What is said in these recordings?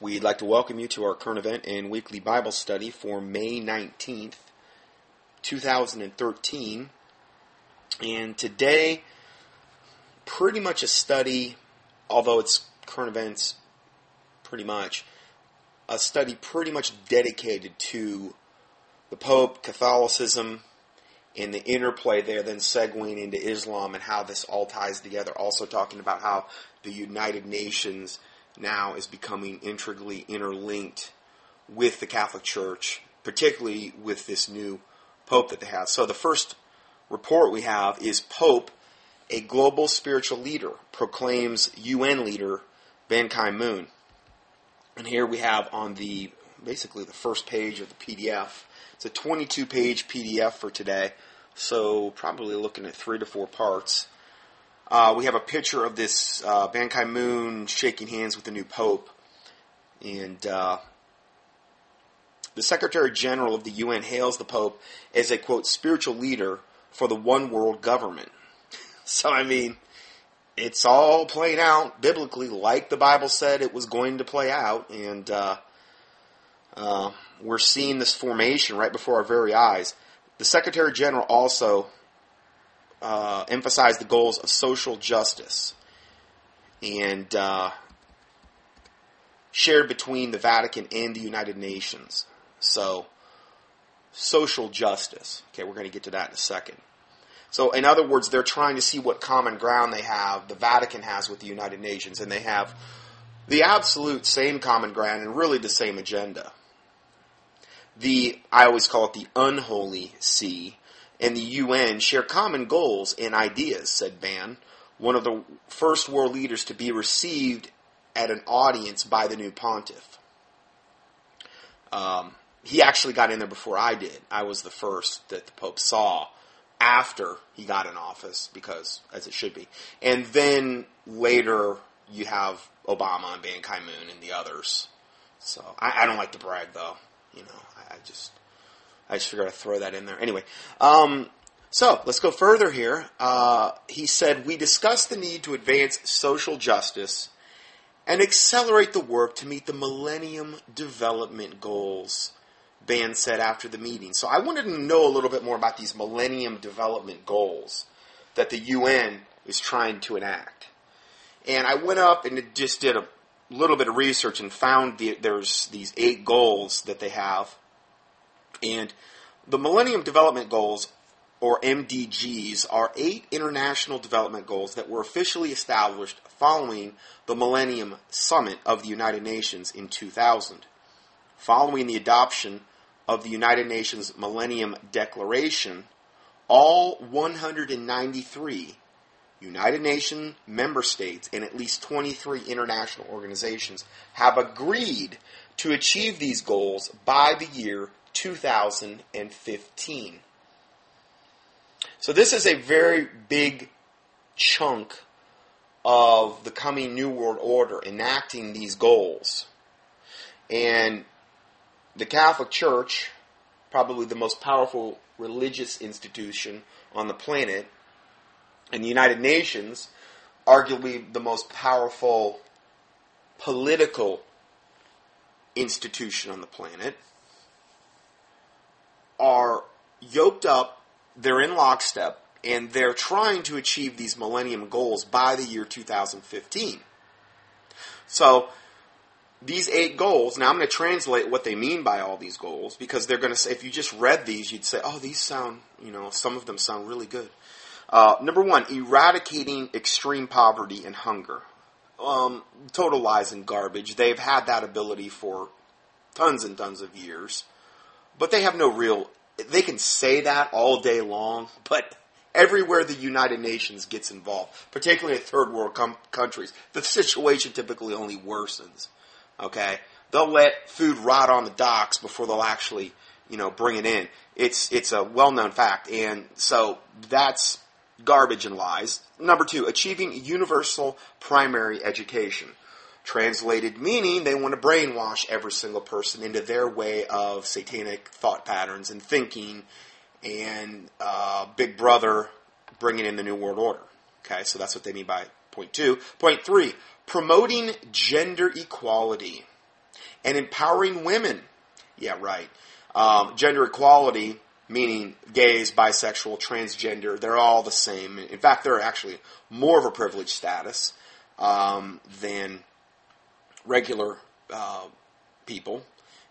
We'd like to welcome you to our current event and weekly Bible study for May 19th, 2013. And today, pretty much a study, although it's current events pretty much, a study pretty much dedicated to the Pope, Catholicism, and the interplay there, then segueing into Islam and how this all ties together. Also talking about how the United Nations now is becoming integrally interlinked with the Catholic Church, particularly with this new Pope that they have. So the first report we have is Pope, a global spiritual leader, proclaims UN leader Ban Ki-moon. And here we have on the basically the first page of the PDF. It's a 22 page PDF for today, so probably looking at three to four parts. Uh, we have a picture of this uh, Ban Ki moon shaking hands with the new Pope. And uh, the Secretary General of the UN hails the Pope as a, quote, spiritual leader for the one world government. So, I mean, it's all playing out biblically like the Bible said it was going to play out. And uh, uh, we're seeing this formation right before our very eyes. The Secretary General also uh, emphasized the goals of social justice and uh, shared between the Vatican and the United Nations. So, social justice. Okay, we're going to get to that in a second. So, in other words, they're trying to see what common ground they have, the Vatican has with the United Nations, and they have the absolute same common ground and really the same agenda. The, I always call it the unholy see, and the UN share common goals and ideas, said Ban, one of the first world leaders to be received at an audience by the new pontiff. Um, he actually got in there before I did. I was the first that the Pope saw after he got in office, because as it should be. And then later you have Obama and Ban Ki Moon and the others. So I, I, don't like to brag though. You know, I, I, just I just figured I'd throw that in there. Anyway, um, so let's go further here. Uh, he said we discussed the need to advance social justice and accelerate the work to meet the Millennium Development Goals Ban said after the meeting. So I wanted to know a little bit more about these Millennium Development Goals that the UN is trying to enact. And I went up and just did a little bit of research and found the, there's these eight goals that they have. And the Millennium Development Goals, or MDGs, are eight international development goals that were officially established following the Millennium Summit of the United Nations in 2000. Following the adoption of the United Nations Millennium Declaration, all 193 United Nations member states and at least 23 international organizations have agreed to achieve these goals by the year 2015. So this is a very big chunk of the coming New World Order enacting these goals. And the Catholic Church, probably the most powerful religious institution on the planet, and the United Nations, arguably the most powerful political institution on the planet, are yoked up, they're in lockstep, and they're trying to achieve these millennium goals by the year 2015. So, these eight goals, now I'm going to translate what they mean by all these goals because they're going to say, if you just read these, you'd say, oh, these sound, you know, some of them sound really good. Uh, number one, eradicating extreme poverty and hunger. Um, garbage. They've had that ability for tons and tons of years, but they have no real. They can say that all day long, but everywhere the United Nations gets involved, particularly in third world com- countries, the situation typically only worsens. Okay, they'll let food rot on the docks before they'll actually, you know, bring it in. It's it's a well known fact, and so that's garbage and lies. Number two, achieving universal primary education. Translated meaning they want to brainwash every single person into their way of satanic thought patterns and thinking, and uh, Big Brother bringing in the New World Order. Okay, so that's what they mean by point two. Point three, promoting gender equality. and empowering women. Yeah, right. Um, gender equality, meaning gays, bisexual, transgender, they're all the same. In fact, they're actually more of a privileged status um, than regular uh, people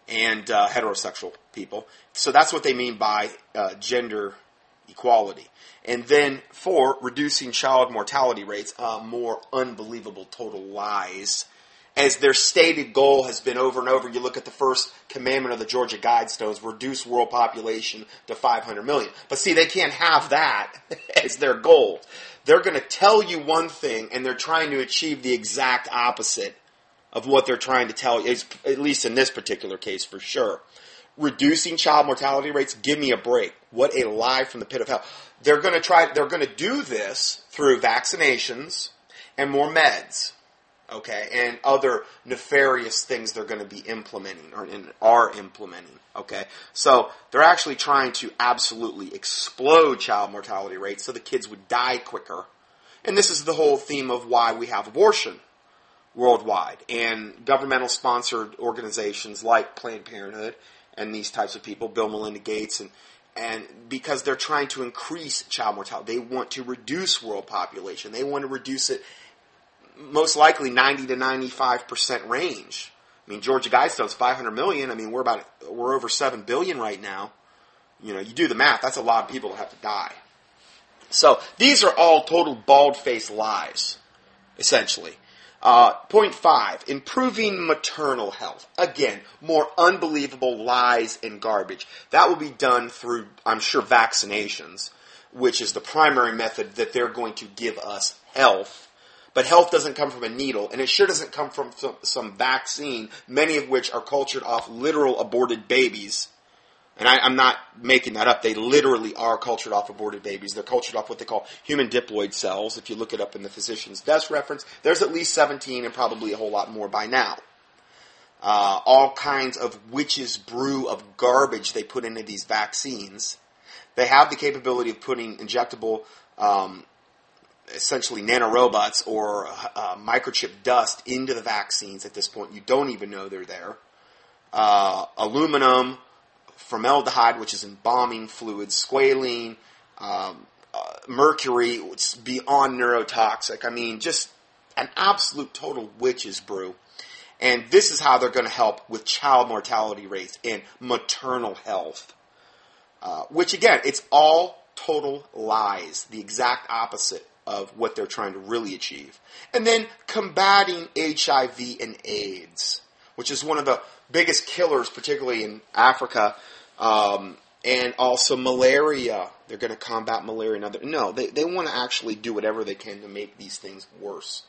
and uh, heterosexual people. So that's what they mean by uh, gender equality. And then for reducing child mortality rates, uh, more unbelievable total lies. As their stated goal has been over and over, you look at the first commandment of the Georgia Guidestones, reduce world population to 500 million. But see, they can't have that as their goal. They're going to tell you one thing, and they're trying to achieve the exact opposite of what they're trying to tell you, at least in this particular case for sure. Reducing child mortality rates, give me a break. What a lie from the pit of hell. They're going to try, they're going to do this through vaccinations and more meds, okay, and other nefarious things they're going to be implementing or are implementing, okay. So they're actually trying to absolutely explode child mortality rates so the kids would die quicker. And this is the whole theme of why we have abortion worldwide. And governmental sponsored organizations like Planned Parenthood and these types of people, Bill Melinda Gates, and, and because they're trying to increase child mortality, they want to reduce world population. They want to reduce it most likely 90 to 95% range. I mean, Georgia Guidestone's 500 million. I mean, we're about, we're over 7 billion right now. You know, you do the math, that's a lot of people that have to die. So these are all total bald faced lies, essentially. Uh, point five, improving maternal health. Again, more unbelievable lies and garbage. That will be done through, I'm sure, vaccinations, which is the primary method that they're going to give us health. But health doesn't come from a needle, and it sure doesn't come from some, some vaccine, many of which are cultured off literal aborted babies and I, am not making that up. They literally are cultured off aborted babies. They're cultured off what they call human diploid cells. If you look it up in the physician's desk reference, there's at least 17 and probably a whole lot more by now. Uh, all kinds of witches brew of garbage they put into these vaccines. They have the capability of putting injectable, um, essentially nanorobots or uh, microchip dust into the vaccines at this point. You don't even know they're there. Uh, aluminum, formaldehyde, which is embalming fluid, squalene, um, uh, mercury, is beyond neurotoxic. I mean, just an absolute total witch's brew. And this is how they're going to help with child mortality rates and maternal health. Uh, which again, it's all total lies, the exact opposite of what they're trying to really achieve. And then combating HIV and AIDS, which is one of the biggest killers, particularly in Africa, um, and also malaria. They're going to combat malaria and other. No, they, they want to actually do whatever they can to make these things worse.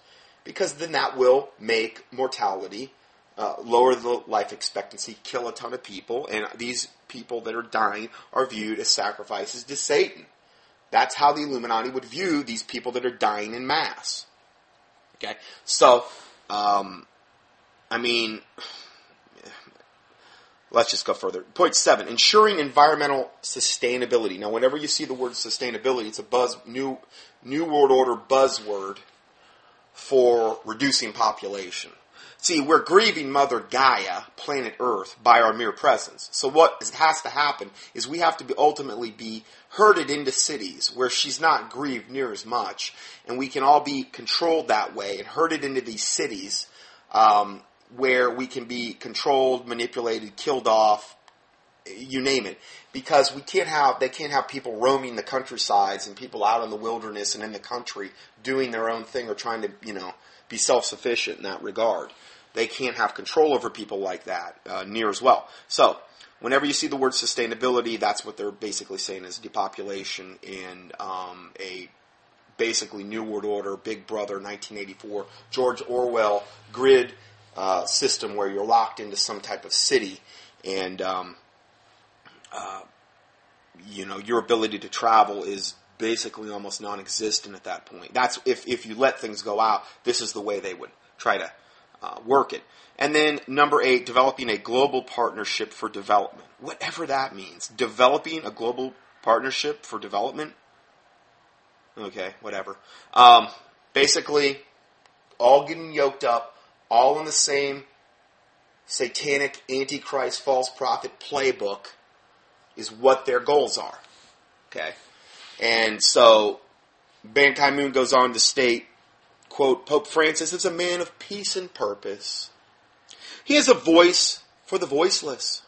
Because then that will make mortality, uh, lower the life expectancy, kill a ton of people, and these people that are dying are viewed as sacrifices to Satan. That's how the Illuminati would view these people that are dying in mass. Okay? So, um, I mean, Let's just go further. Point seven, ensuring environmental sustainability. Now, whenever you see the word sustainability, it's a buzz, new, new world order buzzword for reducing population. See, we're grieving Mother Gaia, planet Earth, by our mere presence. So what has to happen is we have to be ultimately be herded into cities where she's not grieved near as much, and we can all be controlled that way and herded into these cities um, where we can be controlled, manipulated, killed off, you name it. Because we can't have, they can't have people roaming the countrysides and people out in the wilderness and in the country doing their own thing or trying to, you know, be self-sufficient in that regard. They can't have control over people like that uh, near as well. So, whenever you see the word sustainability, that's what they're basically saying is depopulation and um, a basically New World Order, Big Brother, 1984, George Orwell grid uh, system where you're locked into some type of city and um, uh, you know your ability to travel is basically almost non-existent at that point. That's if if you let things go out. This is the way they would try to uh, work it. And then number eight, developing a global partnership for development, whatever that means. Developing a global partnership for development. Okay, whatever. Um, basically, all getting yoked up all in the same satanic antichrist false prophet playbook is what their goals are. Okay? And so Ban Ki-moon goes on to state, quote, Pope Francis is a man of peace and purpose. He is a voice for the voiceless.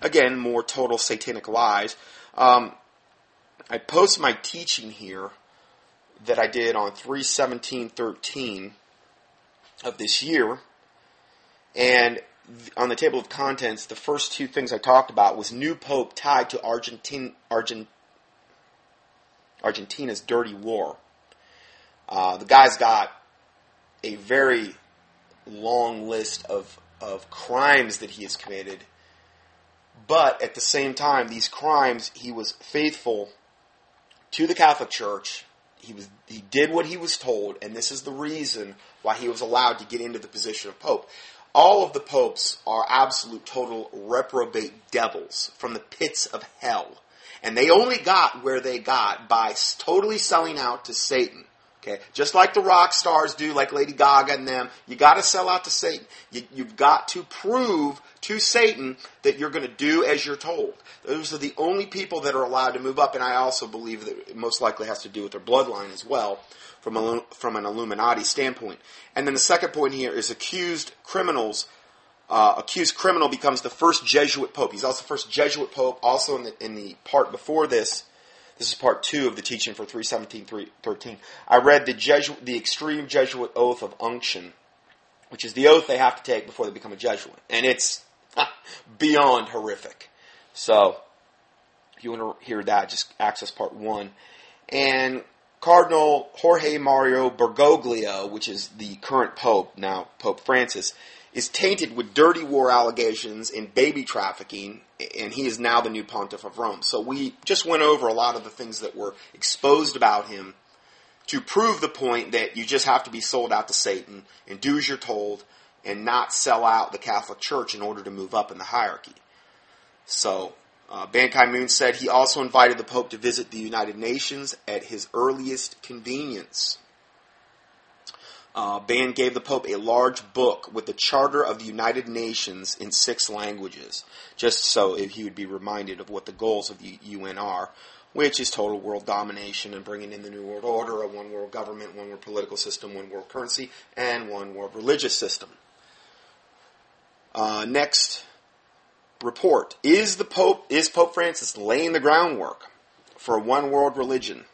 Again, more total satanic lies. Um, I post my teaching here that I did on 31713 of this year. And on the table of contents, the first two things I talked about was new pope tied to Argent, Argentina's dirty war. Uh, the guy's got a very long list of, of crimes that he has committed, but at the same time, these crimes, he was faithful to the Catholic Church. He was he did what he was told, and this is the reason why he was allowed to get into the position of pope. All of the popes are absolute total reprobate devils from the pits of hell. And they only got where they got by totally selling out to Satan. Okay, just like the rock stars do, like Lady Gaga and them, you got to sell out to Satan. You, you've got to prove to Satan that you're going to do as you're told. Those are the only people that are allowed to move up, and I also believe that it most likely has to do with their bloodline as well, from a, from an Illuminati standpoint. And then the second point here is accused criminals. Uh, accused criminal becomes the first Jesuit pope. He's also the first Jesuit pope. Also in the in the part before this, this is part two of the teaching for 317.13. I read the, Jesuit, the extreme Jesuit oath of unction, which is the oath they have to take before they become a Jesuit. And it's beyond horrific. So, if you want to hear that, just access part one. And Cardinal Jorge Mario Bergoglio, which is the current Pope, now Pope Francis, is tainted with dirty war allegations and baby trafficking, and he is now the new pontiff of Rome. So we just went over a lot of the things that were exposed about him to prove the point that you just have to be sold out to Satan and do as you're told and not sell out the Catholic Church in order to move up in the hierarchy. So uh, Ban Ki-moon said he also invited the Pope to visit the United Nations at his earliest convenience. Uh, Ban gave the Pope a large book with the Charter of the United Nations in six languages, just so he would be reminded of what the goals of the UN are, which is total world domination and bringing in the New World Order, a one world government, one world political system, one world currency, and one world religious system. Uh, next report: Is the Pope is Pope Francis laying the groundwork for a one world religion?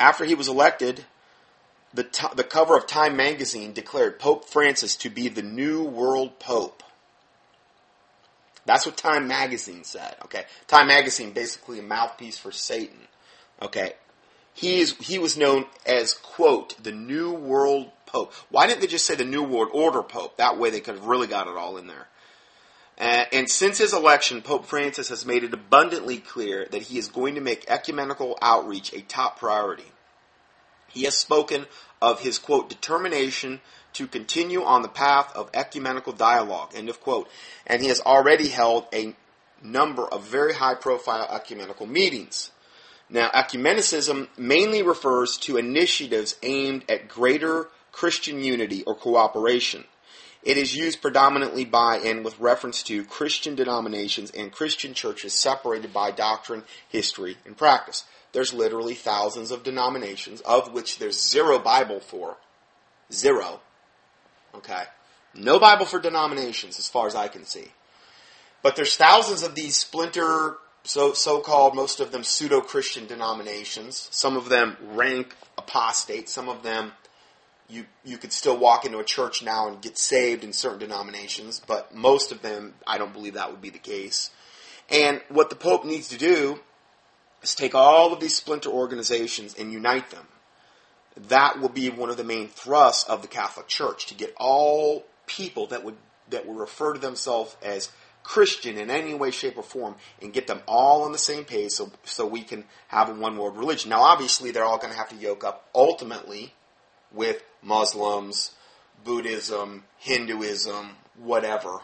After he was elected, the, t- the cover of Time magazine declared Pope Francis to be the new world pope. That's what Time magazine said. Okay, Time magazine basically a mouthpiece for Satan. Okay, he is he was known as quote the new world pope. Why didn't they just say the new world order pope? That way they could have really got it all in there. Uh, and since his election, Pope Francis has made it abundantly clear that he is going to make ecumenical outreach a top priority. He has spoken of his, quote, determination to continue on the path of ecumenical dialogue, end of quote. And he has already held a number of very high profile ecumenical meetings. Now, ecumenicism mainly refers to initiatives aimed at greater Christian unity or cooperation. It is used predominantly by and with reference to Christian denominations and Christian churches separated by doctrine, history, and practice. There's literally thousands of denominations, of which there's zero Bible for. Zero. Okay? No Bible for denominations, as far as I can see. But there's thousands of these splinter, so so-called, most of them pseudo-Christian denominations. Some of them rank apostate. Some of them, you you could still walk into a church now and get saved in certain denominations. But most of them, I don't believe that would be the case. And what the Pope needs to do is take all of these splinter organizations and unite them. That will be one of the main thrusts of the Catholic Church to get all people that would that would refer to themselves as Christian in any way, shape, or form, and get them all on the same page, so so we can have a one world religion. Now, obviously, they're all going to have to yoke up ultimately with Muslims, Buddhism, Hinduism, whatever,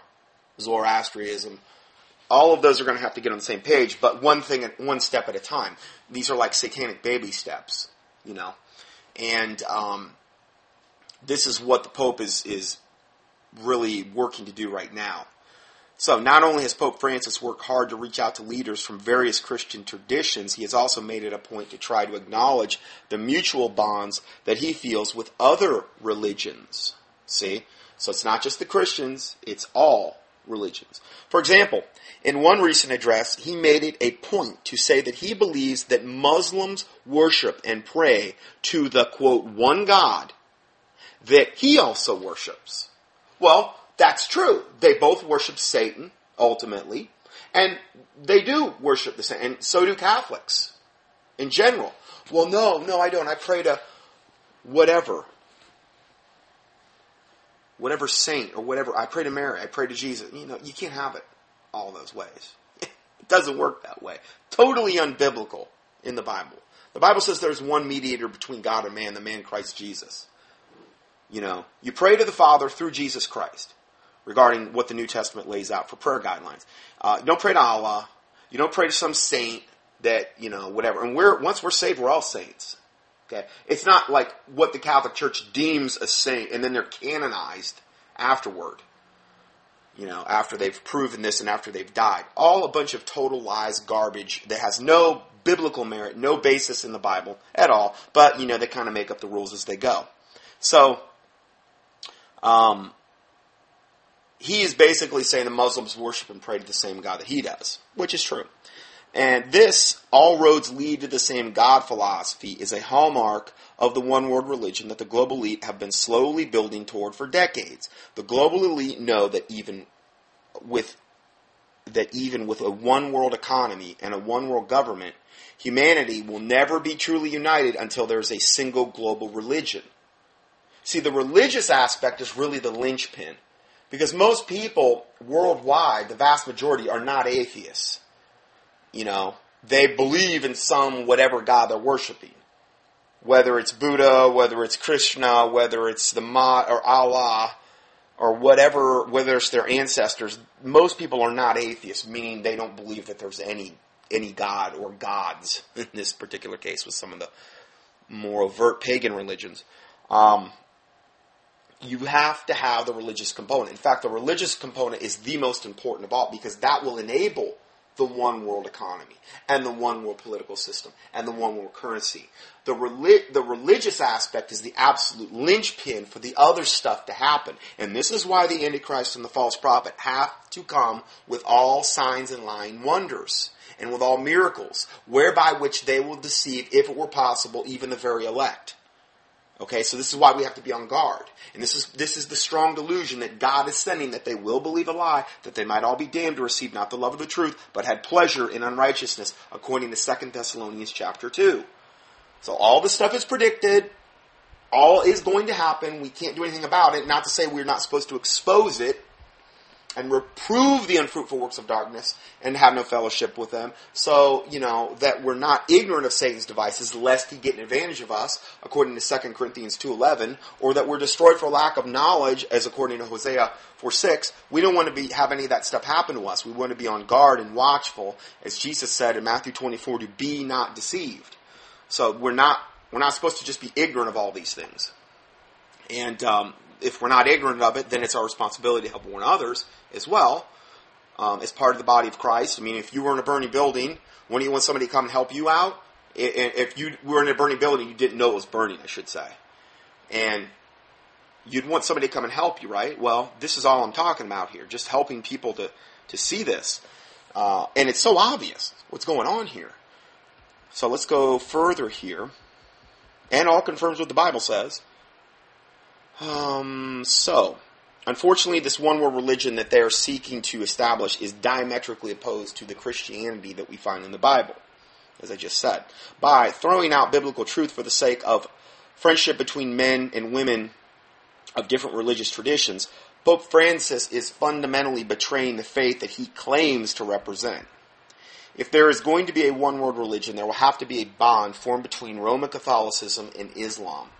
Zoroastrianism, all of those are going to have to get on the same page, but one thing, at one step at a time. These are like satanic baby steps, you know, and um, this is what the Pope is is really working to do right now. So, not only has Pope Francis worked hard to reach out to leaders from various Christian traditions, he has also made it a point to try to acknowledge the mutual bonds that he feels with other religions. See? So, it's not just the Christians, it's all religions. For example, in one recent address, he made it a point to say that he believes that Muslims worship and pray to the quote, one God that he also worships. Well, that's true. They both worship Satan, ultimately, and they do worship the same, and so do Catholics in general. Well, no, no, I don't. I pray to whatever. Whatever saint or whatever. I pray to Mary. I pray to Jesus. You know, you can't have it all those ways. It doesn't work that way. Totally unbiblical in the Bible. The Bible says there's one mediator between God and man, the man Christ Jesus. You know, you pray to the Father through Jesus Christ regarding what the New Testament lays out for prayer guidelines. Uh, don't pray to Allah. You don't pray to some saint that you know whatever. And we're once we're saved, we're all saints. Okay, it's not like what the Catholic Church deems a saint, and then they're canonized afterward. You know, after they've proven this and after they've died. All a bunch of total lies, garbage that has no biblical merit, no basis in the Bible at all. But you know, they kind of make up the rules as they go. So, um, he is basically saying the Muslims worship and pray to the same God that he does, which is true. And this, all roads lead to the same God philosophy, is a hallmark of the one world religion that the global elite have been slowly building toward for decades. The global elite know that even with that even with a one world economy and a one world government, humanity will never be truly united until there's a single global religion. See, the religious aspect is really the linchpin. Because most people worldwide, the vast majority, are not atheists. You know, they believe in some whatever God they're worshiping. Whether it's Buddha, whether it's Krishna, whether it's the Ma or Allah, or whatever, whether it's their ancestors, most people are not atheists, meaning they don't believe that there's any any God or gods in this particular case with some of the more overt pagan religions. Um, you have to have the religious component. In fact, the religious component is the most important of all because that will enable the one world economy and the one world political system and the one world currency. The, reli- the religious aspect is the absolute linchpin for the other stuff to happen. And this is why the Antichrist and the false prophet have to come with all signs and lying wonders and with all miracles, whereby which they will deceive, if it were possible, even the very elect. Okay, so this is why we have to be on guard. And this is, this is the strong delusion that God is sending that they will believe a lie, that they might all be damned to receive not the love of the truth, but had pleasure in unrighteousness, according to 2 Thessalonians chapter 2. So all this stuff is predicted. All is going to happen. We can't do anything about it. Not to say we're not supposed to expose it, and reprove the unfruitful works of darkness and have no fellowship with them. So, you know, that we're not ignorant of Satan's devices lest he get an advantage of us, according to 2 Corinthians 2.11, or that we're destroyed for lack of knowledge, as according to Hosea 4.6. We don't want to be, have any of that stuff happen to us. We want to be on guard and watchful, as Jesus said in Matthew 24, to be not deceived. So we're not, we're not supposed to just be ignorant of all these things. And um, if we're not ignorant of it, then it's our responsibility to help warn others as well um, as part of the body of Christ. I mean, if you were in a burning building, wouldn't you want somebody to come and help you out? If you were in a burning building, you didn't know it was burning, I should say. And you'd want somebody to come and help you, right? Well, this is all I'm talking about here, just helping people to, to see this. Uh, and it's so obvious what's going on here. So let's go further here. And all confirms what the Bible says. Um, so, unfortunately, this one world religion that they are seeking to establish is diametrically opposed to the Christianity that we find in the Bible, as I just said. By throwing out biblical truth for the sake of friendship between men and women of different religious traditions, Pope Francis is fundamentally betraying the faith that he claims to represent. If there is going to be a one world religion, there will have to be a bond formed between Roman Catholicism and Islam.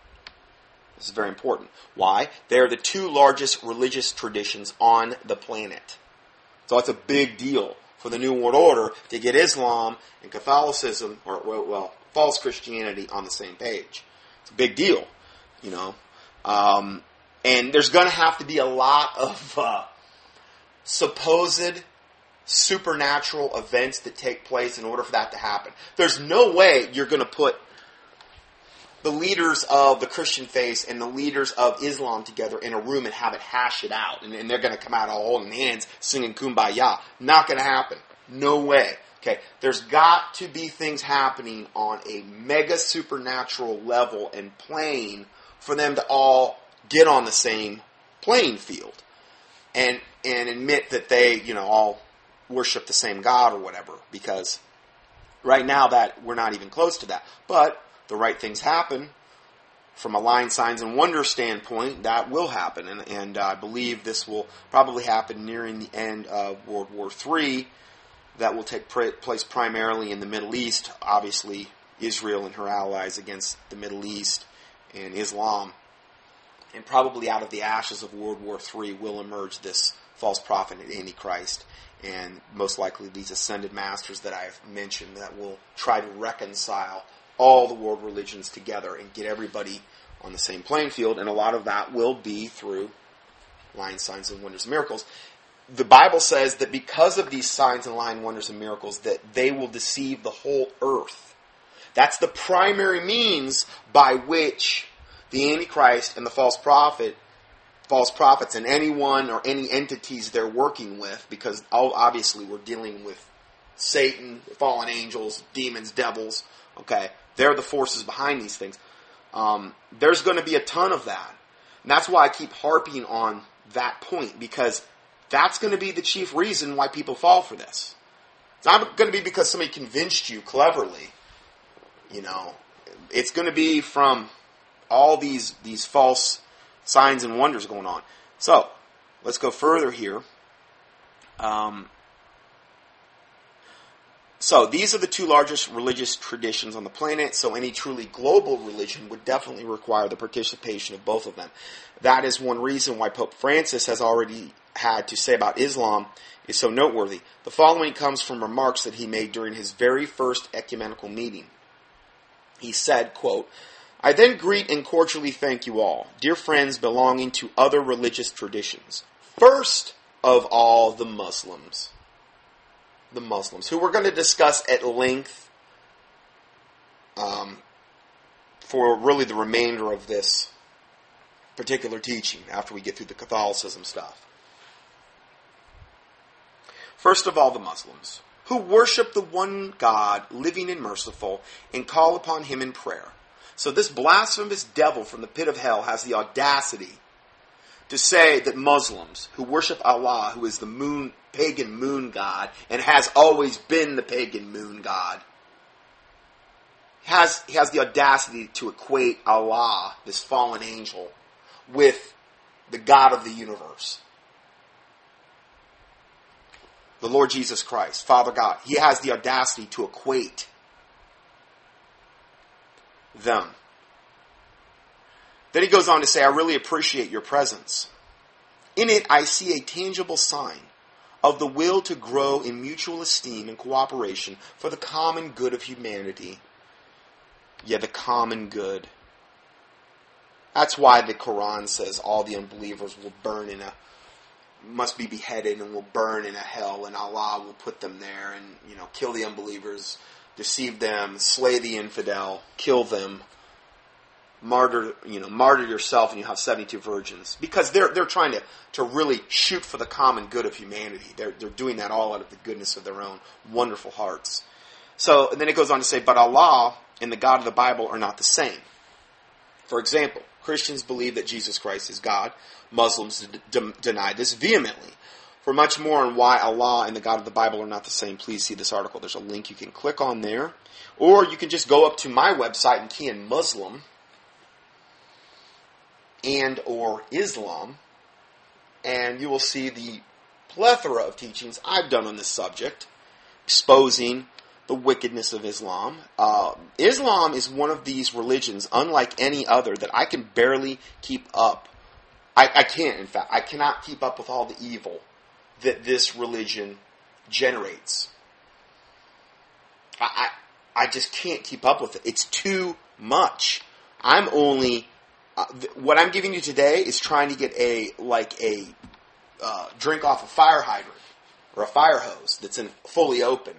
This is very important. Why? They are the two largest religious traditions on the planet. So it's a big deal for the New World Order to get Islam and Catholicism, or well, false Christianity, on the same page. It's a big deal, you know. Um, And there's going to have to be a lot of uh, supposed supernatural events that take place in order for that to happen. There's no way you're going to put the leaders of the Christian faith and the leaders of Islam together in a room and have it hash it out. And, and they're going to come out all holding hands singing kumbaya. Not going to happen. No way. Okay, there's got to be things happening on a mega supernatural level and plane for them to all get on the same playing field and and admit that they, you know, all worship the same God or whatever. Because right now that we're not even close to that. But the right things happen from a line signs and wonder standpoint, that will happen, and, and I believe this will probably happen nearing the end of World War III that will take place primarily in the Middle East. Obviously, Israel and her allies against the Middle East and Islam. And probably out of the ashes of World War III will emerge this false prophet and Antichrist. And most likely these ascended masters that I've mentioned that will try to reconcile all the world religions together and get everybody on the same playing field. And a lot of that will be through line signs and wonders and miracles the Bible says that because of these signs and lying wonders and miracles, that they will deceive the whole earth. That's the primary means by which the Antichrist and the false prophet, false prophets, and anyone or any entities they're working with, because obviously we're dealing with Satan, fallen angels, demons, devils. Okay, they're the forces behind these things. Um, there's going to be a ton of that, and that's why I keep harping on that point because that's going to be the chief reason why people fall for this. It's not going to be because somebody convinced you cleverly. You know, it's going to be from all these these false signs and wonders going on. So let's go further here. Um, so these are the two largest religious traditions on the planet. So any truly global religion would definitely require the participation of both of them. That is one reason why Pope Francis has already had to say about Islam is so noteworthy. The following comes from remarks that he made during his very first ecumenical meeting. He said, quote, I then greet and cordially thank you all, dear friends belonging to other religious traditions. First of all, the Muslims. The Muslims, who we're going to discuss at length um, for really the remainder of this particular teaching after we get through the Catholicism stuff. First of all, the Muslims, who worship the one God, living and merciful, and call upon Him in prayer. So this blasphemous devil from the pit of hell has the audacity to say that Muslims who worship Allah, who is the moon, pagan moon god, and has always been the pagan moon god, has, has the audacity to equate Allah, this fallen angel, with the God of the universe the Lord Jesus Christ, Father God. He has the audacity to equate them. Then he goes on to say, I really appreciate your presence. In it, I see a tangible sign of the will to grow in mutual esteem and cooperation for the common good of humanity. Yeah, the common good. That's why the Quran says all the unbelievers will burn in a must be beheaded and will burn in a hell, and Allah will put them there and you know kill the unbelievers, deceive them, slay the infidel, kill them, martyr you know martyr yourself, and you have seventy two virgins because they're they're trying to to really shoot for the common good of humanity. They're they're doing that all out of the goodness of their own wonderful hearts. So and then it goes on to say, but Allah and the God of the Bible are not the same. For example, Christians believe that Jesus Christ is God. Muslims d- deny this vehemently. For much more on why Allah and the God of the Bible are not the same, please see this article. There's a link you can click on there. Or you can just go up to my website and key in Muslim and or Islam, and you will see the plethora of teachings I've done on this subject, exposing the wickedness of Islam. Uh, Islam is one of these religions, unlike any other, that I can barely keep up. I, I can't, in fact, I cannot keep up with all the evil that this religion generates. I, I, I just can't keep up with it. It's too much. I'm only uh, what I'm giving you today is trying to get a like a uh, drink off a fire hydrant or a fire hose that's in fully open.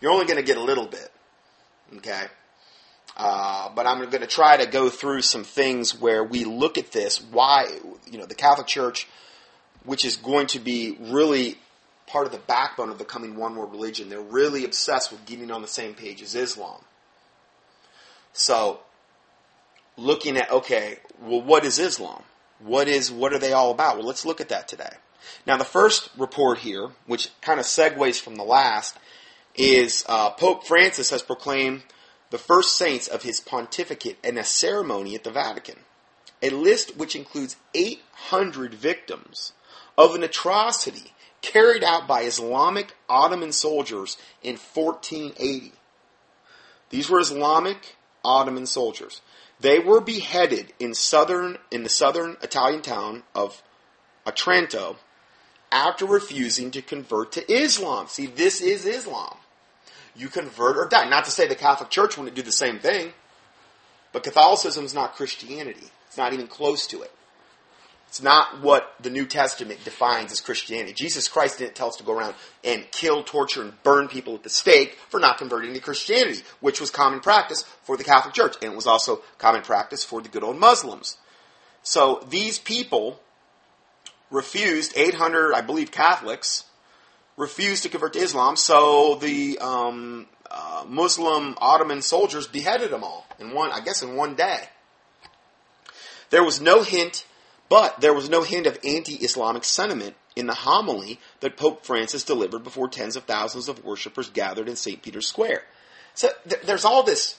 You're only going to get a little bit, okay? Uh, but I'm going to try to go through some things where we look at this. Why, you know, the Catholic Church, which is going to be really part of the backbone of the coming one world religion, they're really obsessed with getting on the same page as Islam. So, looking at okay, well, what is Islam? What is what are they all about? Well, let's look at that today. Now, the first report here, which kind of segues from the last, is uh, Pope Francis has proclaimed the first saints of his pontificate in a ceremony at the Vatican. A list which includes 800 victims of an atrocity carried out by Islamic Ottoman soldiers in 1480. These were Islamic Ottoman soldiers. They were beheaded in southern in the southern Italian town of Otranto after refusing to convert to Islam. See, this is Islam. You convert or die. Not to say the Catholic Church wouldn't do the same thing, but Catholicism is not Christianity. It's not even close to it. It's not what the New Testament defines as Christianity. Jesus Christ didn't tell us to go around and kill, torture, and burn people at the stake for not converting to Christianity, which was common practice for the Catholic Church, and it was also common practice for the good old Muslims. So these people refused, 800, I believe, Catholics refused to convert to Islam, so the um, uh, Muslim Ottoman soldiers beheaded them all in one, I guess, in one day. There was no hint but there was no hint of anti Islamic sentiment in the homily that Pope Francis delivered before tens of thousands of worshippers gathered in St. Peter's Square. So th- there's all this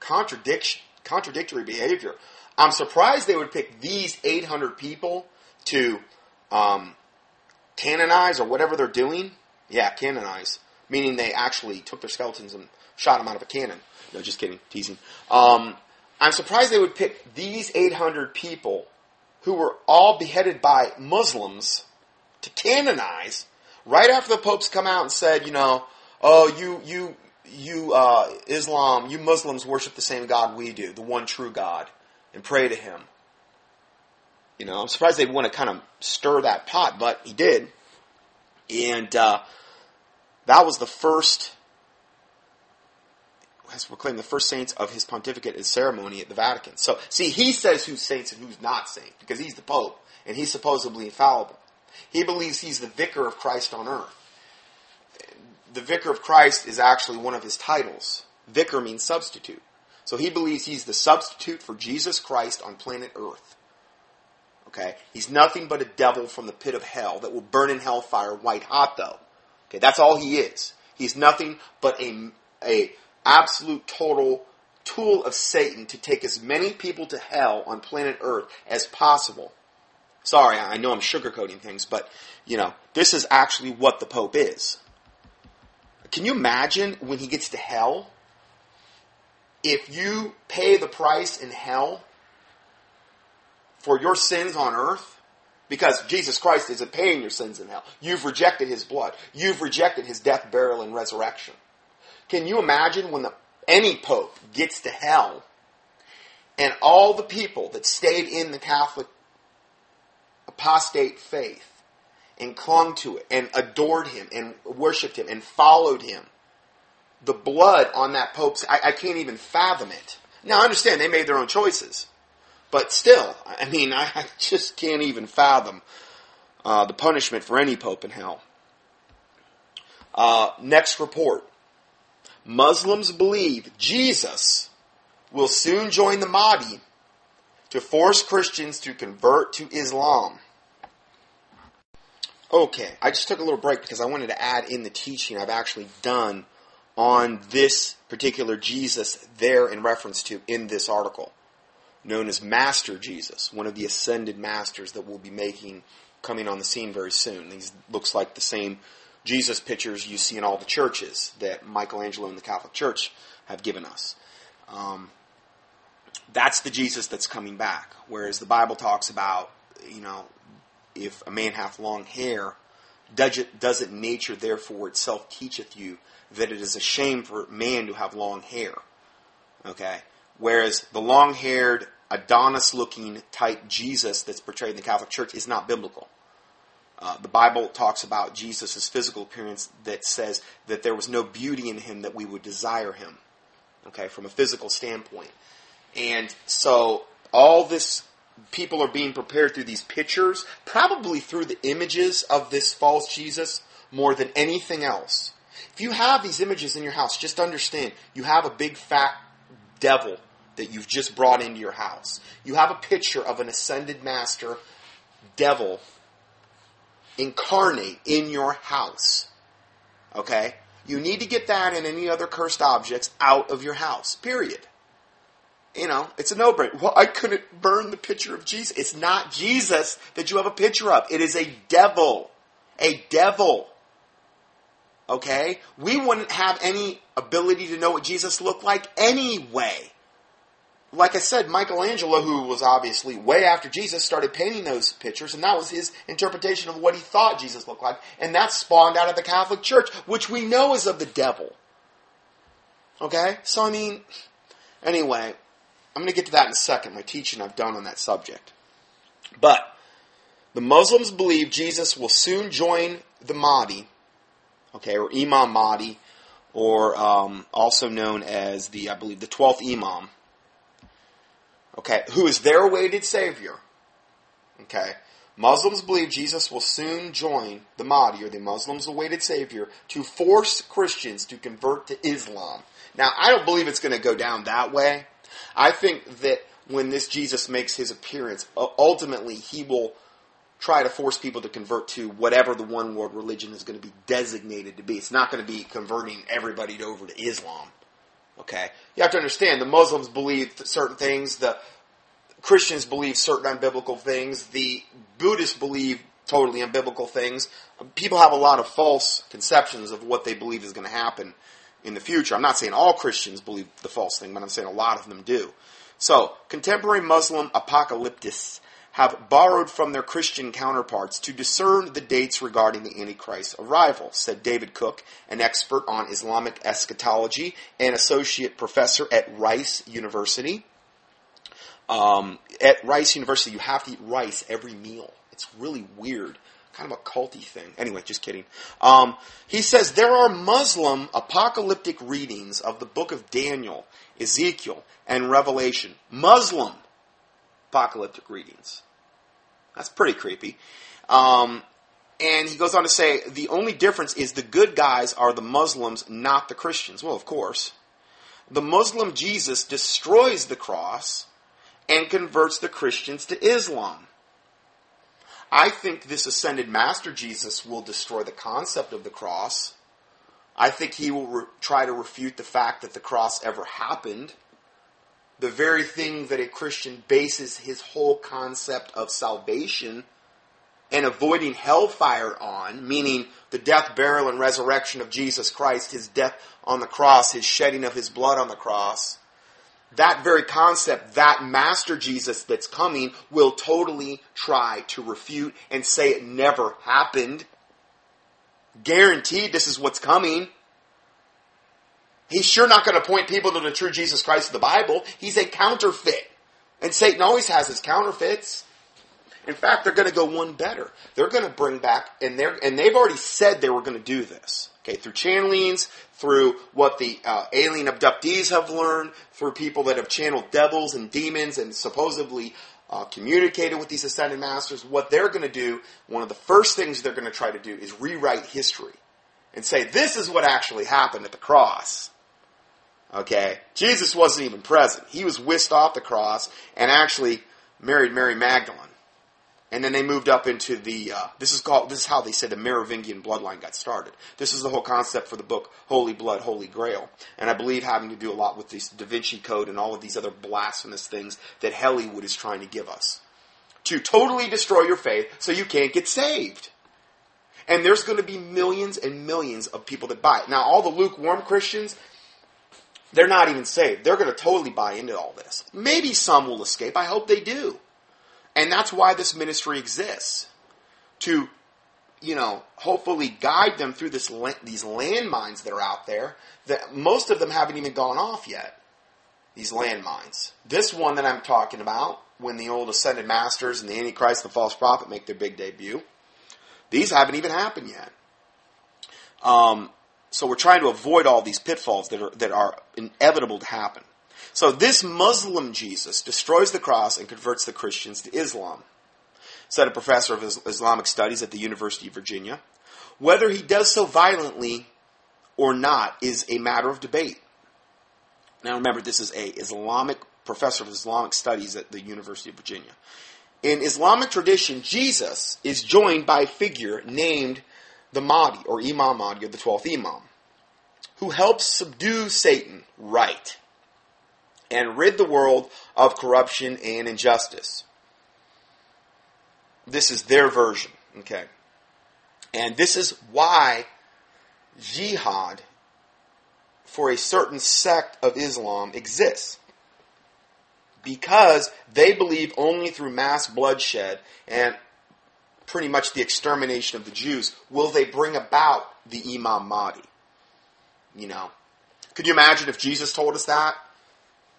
contradiction, contradictory behavior. I'm surprised they would pick these 800 people to um, canonize or whatever they're doing. Yeah, canonize, meaning they actually took their skeletons and shot them out of a cannon. No, just kidding, teasing. Um, I'm surprised they would pick these 800 people who were all beheaded by Muslims to canonize right after the popes come out and said, you know, oh, you, you, you, uh, Islam, you Muslims worship the same God we do, the one true God, and pray to Him. You know, I'm surprised they want to kind of stir that pot, but he did. And uh, that was the first has proclaimed the first saints of his pontificate and ceremony at the Vatican. So, see, he says who's saints and who's not saint because he's the Pope and he's supposedly infallible. He believes he's the vicar of Christ on earth. The vicar of Christ is actually one of his titles. Vicar means substitute. So he believes he's the substitute for Jesus Christ on planet earth. Okay? He's nothing but a devil from the pit of hell that will burn in hellfire white hot though. Okay, that's all he is. He's nothing but a, a absolute total tool of Satan to take as many people to hell on planet Earth as possible. Sorry, I know I'm sugarcoating things, but you know, this is actually what the Pope is. Can you imagine when he gets to hell? If you pay the price in hell for your sins on earth, because Jesus Christ isn't paying your sins in hell. You've rejected his blood. You've rejected his death, burial, and resurrection. Can you imagine when the, any pope gets to hell and all the people that stayed in the Catholic apostate faith and clung to it and adored him and worshiped him and followed him, the blood on that pope's, I, I can't even fathom it. Now, I understand they made their own choices, but still, I mean, I, I just can't even fathom uh, the punishment for any pope in hell. Uh, next report. Muslims believe Jesus will soon join the Mahdi to force Christians to convert to Islam. Okay, I just took a little break because I wanted to add in the teaching I've actually done on this particular Jesus there in reference to in this article, known as Master Jesus, one of the ascended masters that we'll be making coming on the scene very soon. These looks like the same Jesus pictures you see in all the churches that Michelangelo and the Catholic Church have given us. Um, that's the Jesus that's coming back. Whereas the Bible talks about, you know, if a man hath long hair, does it, does it nature therefore itself teacheth you that it is a shame for man to have long hair? Okay? Whereas the long haired Adonis looking type Jesus that's portrayed in the Catholic Church is not biblical. Uh, the Bible talks about Jesus' physical appearance that says that there was no beauty in him that we would desire him, okay, from a physical standpoint. And so all this, people are being prepared through these pictures, probably through the images of this false Jesus more than anything else. If you have these images in your house, just understand you have a big fat devil that you've just brought into your house. You have a picture of an ascended master devil incarnate in your house. Okay? You need to get that and any other cursed objects out of your house. Period. You know, it's a no-brainer. Well, I couldn't burn the picture of Jesus. It's not Jesus that you have a picture of. It is a devil. A devil. Okay? We wouldn't have any ability to know what Jesus looked like anyway like I said, Michelangelo, who was obviously way after Jesus, started painting those pictures, and that was his interpretation of what he thought Jesus looked like. And that spawned out of the Catholic Church, which we know is of the devil. Okay? So, I mean, anyway, I'm going to get to that in a second, my teaching I've done on that subject. But, the Muslims believe Jesus will soon join the Mahdi, okay, or Imam Mahdi, or um, also known as the, I believe, the 12th Imam okay, who is their awaited Savior. Okay, Muslims believe Jesus will soon join the Mahdi, or the Muslims' awaited Savior, to force Christians to convert to Islam. Now, I don't believe it's going to go down that way. I think that when this Jesus makes his appearance, ultimately he will try to force people to convert to whatever the one world religion is going to be designated to be. It's not going to be converting everybody over to Islam. Okay? You have to understand, the Muslims believe certain things, the Christians believe certain unbiblical things, the Buddhists believe totally unbiblical things. People have a lot of false conceptions of what they believe is going to happen in the future. I'm not saying all Christians believe the false thing, but I'm saying a lot of them do. So, contemporary Muslim apocalyptists have borrowed from their Christian counterparts to discern the dates regarding the Antichrist's arrival, said David Cook, an expert on Islamic eschatology and associate professor at Rice University. Um, at Rice University, you have to eat rice every meal. It's really weird. Kind of a culty thing. Anyway, just kidding. Um, he says there are Muslim apocalyptic readings of the book of Daniel, Ezekiel, and Revelation. Muslim apocalyptic readings. That's pretty creepy. Um, and he goes on to say the only difference is the good guys are the Muslims, not the Christians. Well, of course. The Muslim Jesus destroys the cross and converts the Christians to Islam. I think this ascended master Jesus will destroy the concept of the cross. I think he will re- try to refute the fact that the cross ever happened the very thing that a Christian bases his whole concept of salvation and avoiding hellfire on, meaning the death, burial, and resurrection of Jesus Christ, his death on the cross, his shedding of his blood on the cross, that very concept, that Master Jesus that's coming, will totally try to refute and say it never happened. Guaranteed this is what's coming. He's sure not going to point people to the true Jesus Christ of the Bible. He's a counterfeit. And Satan always has his counterfeits. In fact, they're going to go one better. They're going to bring back, and they're and they've already said they were going to do this. Okay, through channelings, through what the uh, alien abductees have learned, through people that have channeled devils and demons and supposedly uh, communicated with these ascended masters. What they're going to do, one of the first things they're going to try to do is rewrite history and say this is what actually happened at the cross. Okay? Jesus wasn't even present. He was whisked off the cross and actually married Mary Magdalene. And then they moved up into the, uh, this is called, this is how they said the Merovingian bloodline got started. This is the whole concept for the book Holy Blood, Holy Grail. And I believe having to do a lot with this Da Vinci Code and all of these other blasphemous things that Hollywood is trying to give us. To totally destroy your faith so you can't get saved. And there's going to be millions and millions of people that buy it. Now, all the lukewarm Christians, they're not even saved. They're going to totally buy into all this. Maybe some will escape. I hope they do. And that's why this ministry exists. To, you know, hopefully guide them through this these landmines that are out there that most of them haven't even gone off yet. these landmines. This one that I'm talking about, when the old ascended masters and the Antichrist the false prophet make their big debut, these haven't even happened yet. Um, so we're trying to avoid all these pitfalls that are that are inevitable to happen. So this Muslim Jesus destroys the cross and converts the Christians to Islam. Said a professor of Islamic studies at the University of Virginia. Whether he does so violently or not is a matter of debate. Now remember, this is a Islamic professor of Islamic studies at the University of Virginia. In Islamic tradition, Jesus is joined by a figure named the Mahdi, or Imam Mahdi, or the 12th Imam, who helps subdue Satan right and rid the world of corruption and injustice. This is their version, okay? And this is why jihad for a certain sect of Islam exists. Because they believe only through mass bloodshed and pretty much the extermination of the Jews will they bring about the Imam Mahdi. You know, could you imagine if Jesus told us that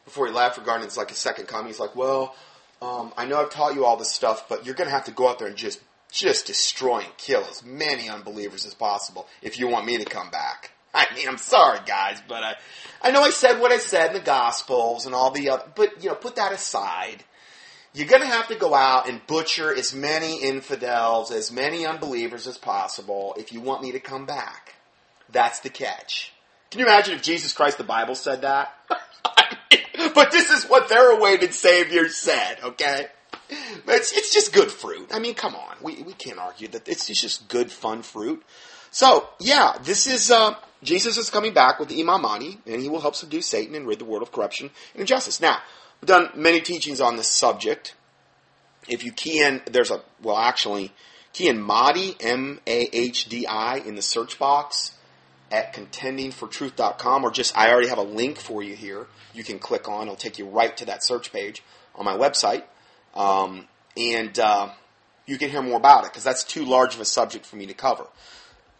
before he left regarding it's like his second coming? He's like, well, um, I know I've taught you all this stuff, but you're going to have to go out there and just just destroy and kill as many unbelievers as possible if you want me to come back. I mean, I'm sorry, guys, but I, I know I said what I said in the Gospels and all the other, but you know, put that aside. You're going to have to go out and butcher as many infidels, as many unbelievers as possible if you want me to come back. That's the catch. Can you imagine if Jesus Christ, the Bible said that? but this is what their awaited Savior said, okay? It's, it's just good fruit. I mean, come on. We, we can't argue that it's just good, fun fruit. So, yeah, this is, uh, Jesus is coming back with the Imam Mahdi, and he will help subdue Satan and rid the world of corruption and injustice. Now, done many teachings on this subject. If you key in, there's a, well, actually, key in Mahdi, M-A-H-D-I, in the search box at contendingfortruth.com, or just, I already have a link for you here. You can click on, it'll take you right to that search page on my website. Um, and uh, you can hear more about it because that's too large of a subject for me to cover.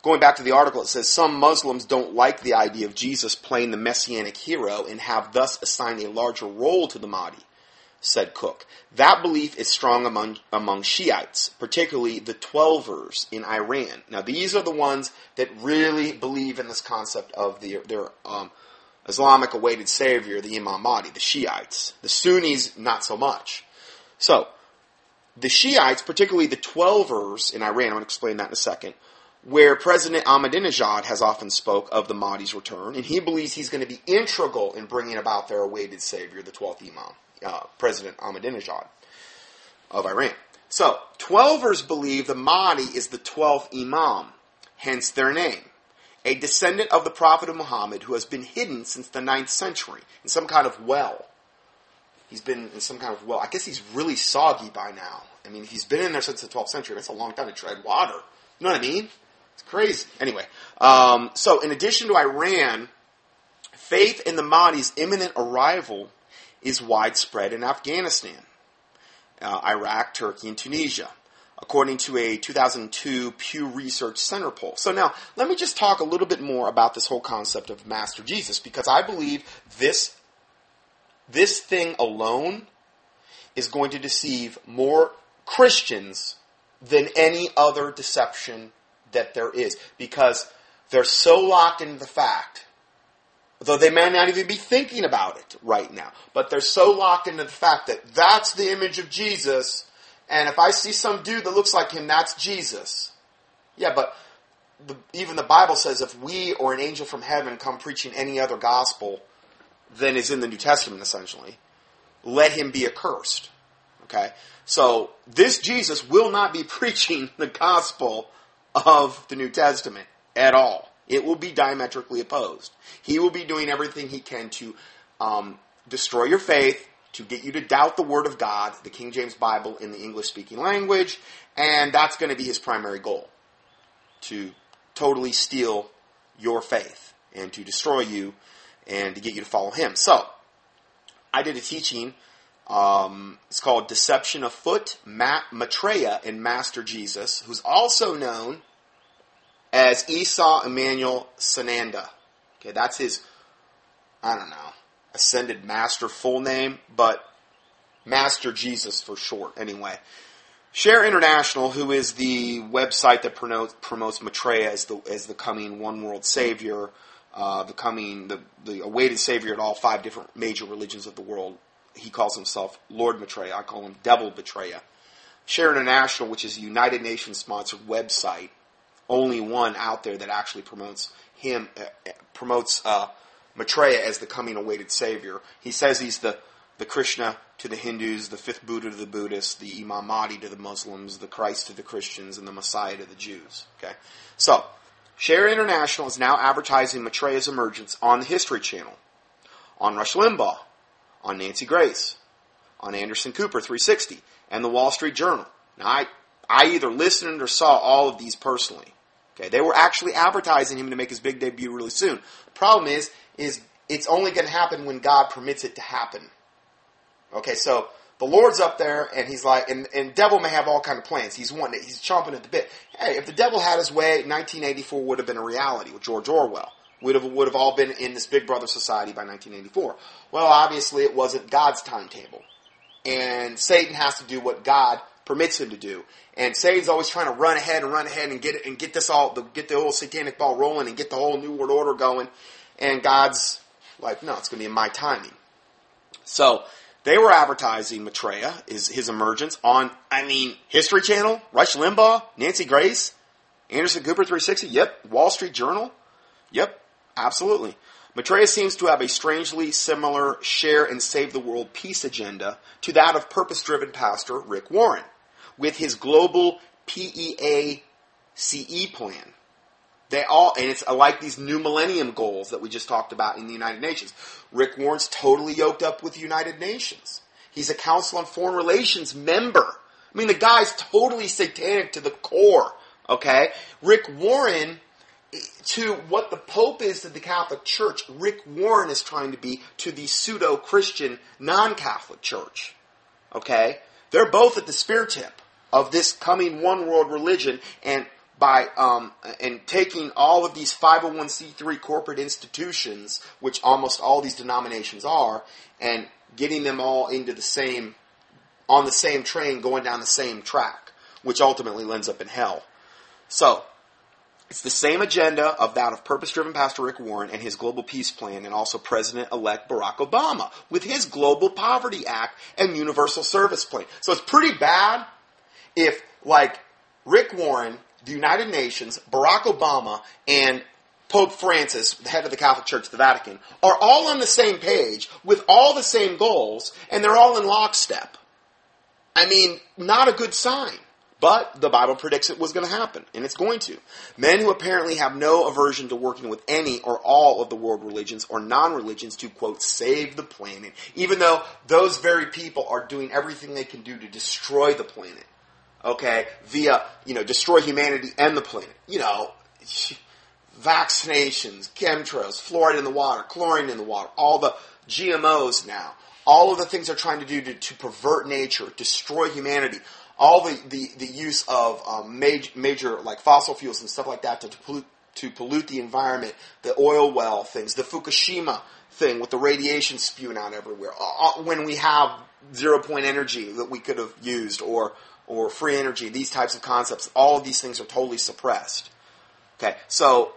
Going back to the article, it says some Muslims don't like the idea of Jesus playing the messianic hero and have thus assigned a larger role to the Mahdi, said Cook. That belief is strong among, among Shiites, particularly the Twelvers in Iran. Now, these are the ones that really believe in this concept of the, their um, Islamic awaited savior, the Imam Mahdi, the Shiites. The Sunnis, not so much. So, the Shiites, particularly the Twelvers in Iran, I'm going to explain that in a second, where President Ahmadinejad has often spoke of the Mahdi's return, and he believes he's going to be integral in bringing about their awaited savior, the 12th Imam, uh, President Ahmadinejad of Iran. So, Twelvers believe the Mahdi is the 12th Imam, hence their name. A descendant of the Prophet of Muhammad who has been hidden since the 9th century in some kind of well he's been in some kind of well. I guess he's really soggy by now. I mean, he's been in there since the 12th century, that's a long time to tread water. You know what I mean? It's crazy. Anyway, um, so in addition to Iran, faith in the Mahdi's imminent arrival is widespread in Afghanistan, uh, Iraq, Turkey, and Tunisia, according to a 2002 Pew Research Center poll. So now, let me just talk a little bit more about this whole concept of Master Jesus, because I believe this this thing alone is going to deceive more Christians than any other deception that there is because they're so locked into the fact, though they may not even be thinking about it right now, but they're so locked into the fact that that's the image of Jesus, and if I see some dude that looks like him, that's Jesus. Yeah, but the, even the Bible says if we or an angel from heaven come preaching any other gospel, than is in the New Testament, essentially, let him be accursed. Okay? So, this Jesus will not be preaching the gospel of the New Testament at all. It will be diametrically opposed. He will be doing everything he can to um, destroy your faith, to get you to doubt the Word of God, the King James Bible in the English speaking language, and that's going to be his primary goal to totally steal your faith and to destroy you and to get you to follow him. So, I did a teaching. Um, it's called Deception Afoot, Matt Maitreya and Master Jesus, who's also known as Esau Immanuel Sananda. Okay, that's his, I don't know. Ascended Master full name, but Master Jesus for short, anyway. Share International, who is the website that promotes, promotes Maitreya as the as the coming one world savior, uh, the coming the the awaited savior at all five different major religions of the world. He calls himself Lord Maitreya. I call him Devil Maitreya. Share International, which is a United Nations sponsored website, only one out there that actually promotes him uh, promotes uh, Maitreya as the coming awaited savior. He says he's the the Krishna to the Hindus, the fifth Buddha to the Buddhists, the Imam Mahdi to the Muslims, the Christ to the Christians, and the Messiah to the Jews. Okay, so Share International is now advertising Maitreya's emergence on the History Channel, on Rush Limbaugh, on Nancy Grace, on Anderson Cooper 360, and the Wall Street Journal. Now, I, I either listened or saw all of these personally. Okay, they were actually advertising him to make his big debut really soon. Problem is, is it's only going to happen when God permits it to happen. Okay, so the Lord's up there, and he's like, and, and devil may have all kind of plans. He's wanting it. He's chomping at the bit. Hey, if the devil had his way, 1984 would have been a reality with George Orwell. Would have would have all been in this Big Brother society by 1984. Well, obviously, it wasn't God's timetable, and Satan has to do what God permits him to do. And Satan's always trying to run ahead and run ahead and get it and get this all, the, get the whole satanic ball rolling and get the whole new world order going. And God's like, no, it's going to be in my timing. So they were advertising Maitreya, his, his emergence on, I mean, History Channel, Rush Limbaugh, Nancy Grace, Anderson Cooper 360, yep, Wall Street Journal, yep, absolutely. Maitreya seems to have a strangely similar share and save the world peace agenda to that of purpose driven pastor Rick Warren, with his global PEA CE plan. They all, and it's like these new millennium goals that we just talked about in the United Nations. Rick Warren's totally yoked up with the United Nations. He's a Council on Foreign Relations member. I mean, the guy's totally satanic to the core. Okay? Rick Warren, to what the Pope is to the Catholic Church, Rick Warren is trying to be to the pseudo Christian non Catholic Church. Okay? They're both at the spear tip of this coming one world religion, and by um, and taking all of these 501c3 corporate institutions, which almost all these denominations are, and getting them all into the same on the same train, going down the same track, which ultimately ends up in hell. So, it's the same agenda of that of purpose-driven Pastor Rick Warren and his global peace plan, and also President-elect Barack Obama with his Global Poverty Act and Universal Service Plan. So it's pretty bad if, like, Rick Warren the United Nations, Barack Obama, and Pope Francis, the head of the Catholic Church, the Vatican, are all on the same page with all the same goals, and they're all in lockstep. I mean, not a good sign. But the Bible predicts it was going to happen, and it's going to. Men who apparently have no aversion to working with any or all of the world religions or non religions to, quote, save the planet, even though those very people are doing everything they can do to destroy the planet okay, via, you know, destroy humanity and the planet. You know, vaccinations, chemtrails, fluoride in the water, chlorine in the water, all the GMOs now, all of the things they're trying to do to, to pervert nature, destroy humanity, all the, the, the use of um, major, major, like fossil fuels and stuff like that to, to, pollute, to pollute the environment, the oil well things, the Fukushima thing with the radiation spewing out everywhere, uh, when we have zero point energy that we could have used or or free energy, these types of concepts, all of these things are totally suppressed. Okay, so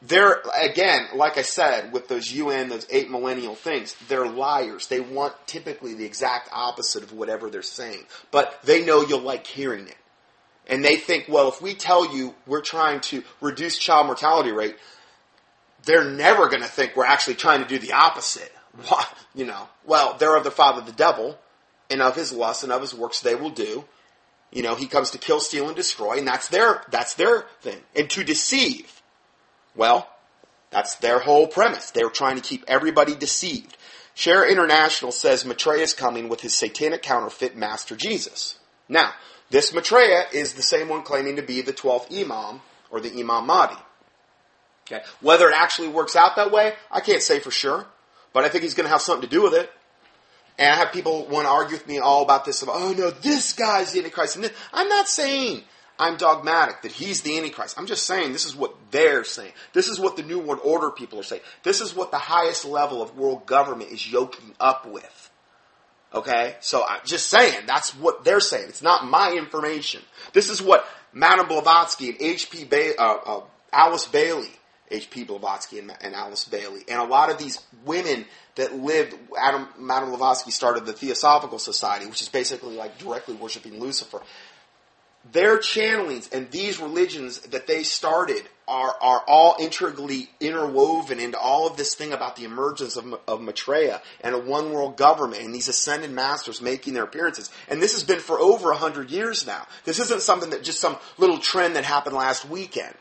they're, again, like I said, with those UN, those eight millennial things, they're liars. They want typically the exact opposite of whatever they're saying. But they know you'll like hearing it. And they think, well, if we tell you we're trying to reduce child mortality rate, they're never going to think we're actually trying to do the opposite. You know, well, they're of the father the devil, and of his lust and of his works they will do. You know, he comes to kill, steal, and destroy, and that's their that's their thing. And to deceive. Well, that's their whole premise. They're trying to keep everybody deceived. Share International says Maitreya is coming with his satanic counterfeit Master Jesus. Now, this Maitreya is the same one claiming to be the 12th Imam, or the Imam Mahdi. Okay. Whether it actually works out that way, I can't say for sure, but I think he's going to have something to do with it. And I have people want to argue with me all about this. About, oh no, this guy's the Antichrist. And I'm not saying. I'm dogmatic that he's the Antichrist. I'm just saying this is what they're saying. This is what the New World Order people are saying. This is what the highest level of world government is yoking up with. Okay? So I'm just saying, that's what they're saying. It's not my information. This is what Madame Blavatsky and H.P. Ba- uh, uh, Alice Bailey, H.P. Blavatsky and, and, Alice Bailey, and a lot of these women that lived, Adam, Madame Blavatsky started the Theosophical Society, which is basically like directly worshiping Lucifer their channelings and these religions that they started are, are all integrally interwoven into all of this thing about the emergence of, of Maitreya and a one world government and these ascended masters making their appearances. And this has been for over a hundred years now. This isn't something that just some little trend that happened last weekend.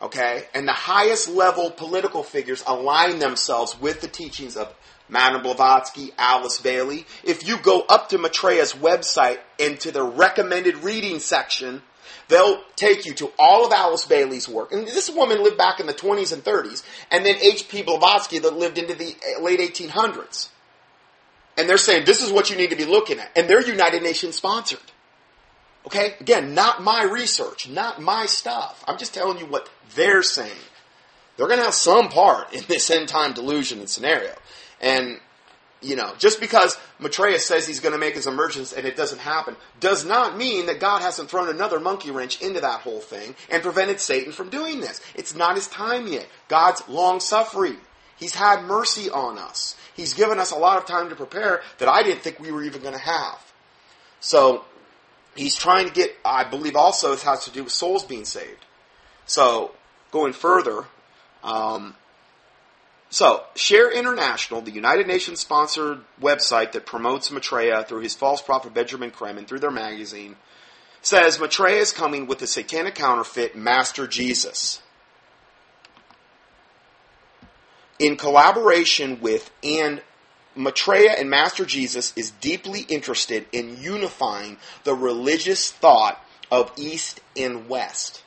Okay? And the highest level political figures align themselves with the teachings of Madame Blavatsky, Alice Bailey. If you go up to Maitreya's website and to the recommended reading section, they'll take you to all of Alice Bailey's work. And this woman lived back in the 20s and 30s. And then H.P. Blavatsky that lived into the late 1800s. And they're saying this is what you need to be looking at. And they're United Nations sponsored. Okay? Again, not my research, not my stuff. I'm just telling you what they're saying. They're going to have some part in this end time delusion and scenario. And, you know, just because Maitreya says he's going to make his emergence and it doesn't happen, does not mean that God hasn't thrown another monkey wrench into that whole thing and prevented Satan from doing this. It's not his time yet. God's long suffering. He's had mercy on us. He's given us a lot of time to prepare that I didn't think we were even going to have. So, he's trying to get, I believe also it has to do with souls being saved. So, going further, um, so, Share International, the United Nations sponsored website that promotes Maitreya through his false prophet Benjamin Creme and through their magazine, says Maitreya is coming with the satanic counterfeit Master Jesus. In collaboration with and Maitreya and Master Jesus is deeply interested in unifying the religious thought of East and West,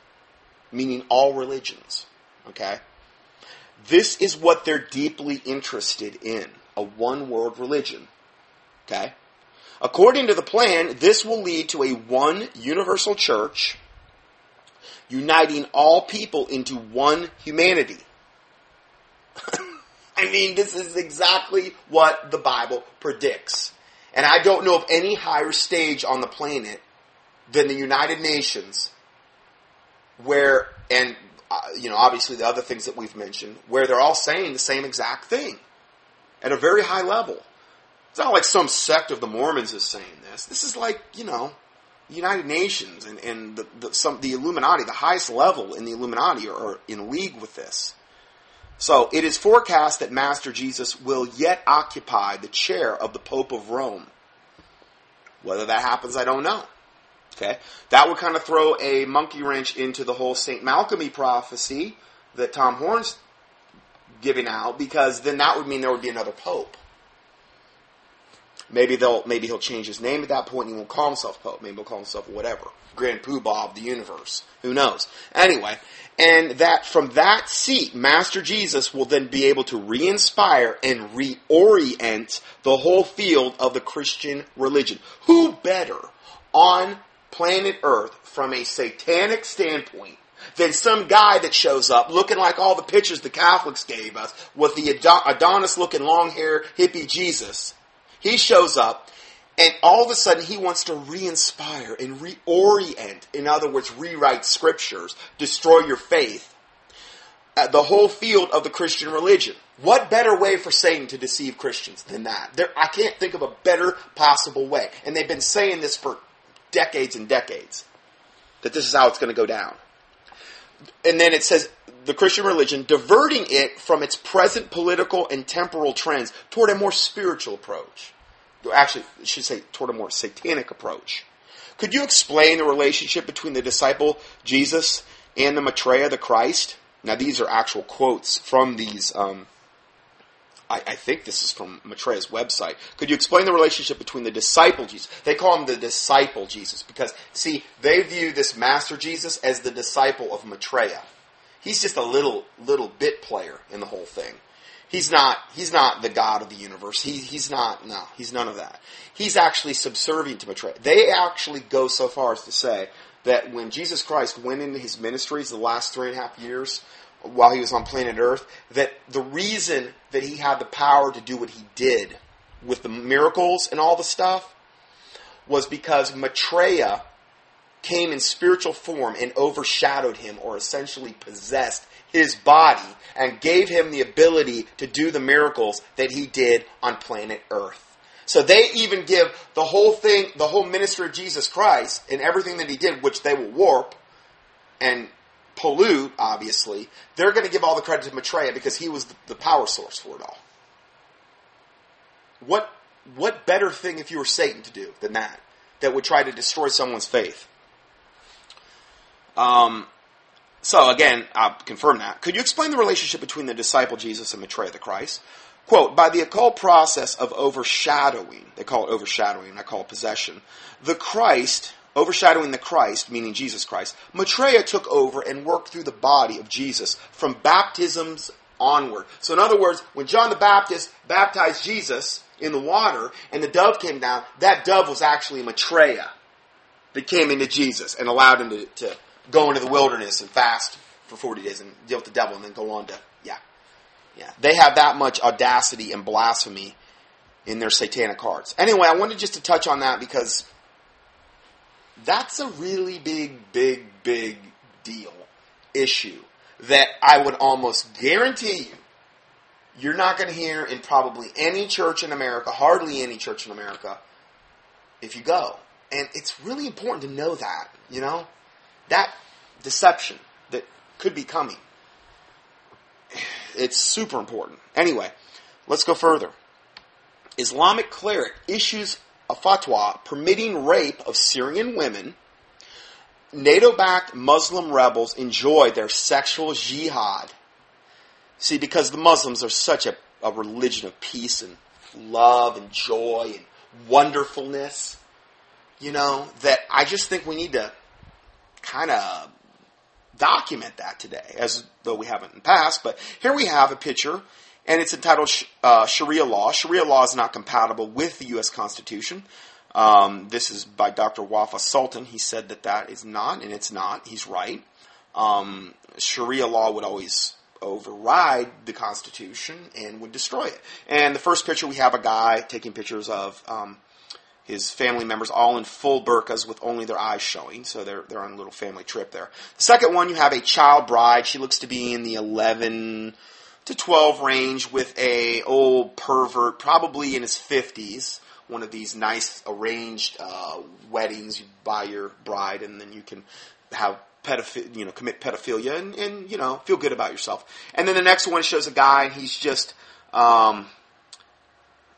meaning all religions. Okay? This is what they're deeply interested in a one world religion. Okay? According to the plan, this will lead to a one universal church uniting all people into one humanity. I mean, this is exactly what the Bible predicts. And I don't know of any higher stage on the planet than the United Nations where, and uh, you know, obviously the other things that we've mentioned, where they're all saying the same exact thing at a very high level. It's not like some sect of the Mormons is saying this. This is like, you know, United Nations and, and the, the, some, the Illuminati, the highest level in the Illuminati are, are in league with this. So it is forecast that Master Jesus will yet occupy the chair of the Pope of Rome. Whether that happens, I don't know. Okay? That would kind of throw a monkey wrench into the whole St. Malachy prophecy that Tom Horn's giving out because then that would mean there would be another pope. Maybe they'll maybe he'll change his name at that point and he won't call himself Pope. Maybe he'll call himself whatever. Grand Poobah of the universe. Who knows? Anyway, and that from that seat, Master Jesus will then be able to re-inspire and reorient the whole field of the Christian religion. Who better on planet Earth from a satanic standpoint than some guy that shows up looking like all the pictures the Catholics gave us with the Adonis looking long hair hippie Jesus. He shows up and all of a sudden he wants to re-inspire and reorient. In other words, rewrite scriptures, destroy your faith. Uh, the whole field of the Christian religion. What better way for Satan to deceive Christians than that? There, I can't think of a better possible way. And they've been saying this for decades and decades that this is how it's going to go down. And then it says the Christian religion diverting it from its present political and temporal trends toward a more spiritual approach. Actually, should say toward a more satanic approach. Could you explain the relationship between the disciple Jesus and the Maitreya, the Christ? Now, these are actual quotes from these um, I, I, think this is from Maitreya's website. Could you explain the relationship between the disciple Jesus? They call him the disciple Jesus because, see, they view this master Jesus as the disciple of Maitreya. He's just a little little bit player in the whole thing. He's not he's not the God of the universe. He, he's not no, he's none of that. He's actually subservient to Maitreya. They actually go so far as to say that when Jesus Christ went into his ministries the last three and a half years while he was on planet Earth, that the reason that he had the power to do what he did with the miracles and all the stuff was because Maitreya came in spiritual form and overshadowed him or essentially possessed his body and gave him the ability to do the miracles that he did on planet Earth. So they even give the whole thing, the whole ministry of Jesus Christ and everything that he did, which they will warp and pollute, obviously, they're going to give all the credit to Maitreya because he was the power source for it all. What, what better thing if you were Satan to do than that? That would try to destroy someone's faith. Um, so again, I'll confirm that. Could you explain the relationship between the disciple Jesus and Maitreya the Christ? Quote, by the occult process of overshadowing, they call it overshadowing, I call it possession, the Christ, overshadowing the Christ, meaning Jesus Christ, Maitreya took over and worked through the body of Jesus from baptisms onward. So in other words, when John the Baptist baptized Jesus in the water and the dove came down, that dove was actually Maitreya that came into Jesus and allowed him to, to go into the wilderness and fast for 40 days and deal with the devil and then go on to, yeah. Yeah. They have that much audacity and blasphemy in their satanic hearts. Anyway, I wanted just to touch on that because that's a really big, big, big deal issue that I would almost guarantee you you're not going to hear in probably any church in America, hardly any church in America, if you go. And it's really important to know that, you know? That deception that could be coming. It's super important. Anyway, let's go further. Islamic cleric issues a fatwa permitting rape of Syrian women. NATO backed Muslim rebels enjoy their sexual jihad. See, because the Muslims are such a, a religion of peace and love and joy and wonderfulness, you know, that I just think we need to kind of document that today, as though we haven't in the past. But here we have a picture, and it's entitled uh, Sharia law. Sharia law is not compatible with the U.S. Constitution. Um, this is by Dr. Wafa Sultan. He said that that is not, and it's not. He's right. Um, Sharia law would always override the Constitution and would destroy it. And the first picture, we have a guy taking pictures of um, his family members all in full burqas with only their eyes showing. So they're, they're on a little family trip there. The second one, you have a child bride. She looks to be in the 11 to 12 range with a old pervert, probably in his 50s. One of these nice arranged uh, weddings. You buy your bride and then you can have pedophilia, you know, commit pedophilia and, and, you know, feel good about yourself. And then the next one shows a guy and he's just, um,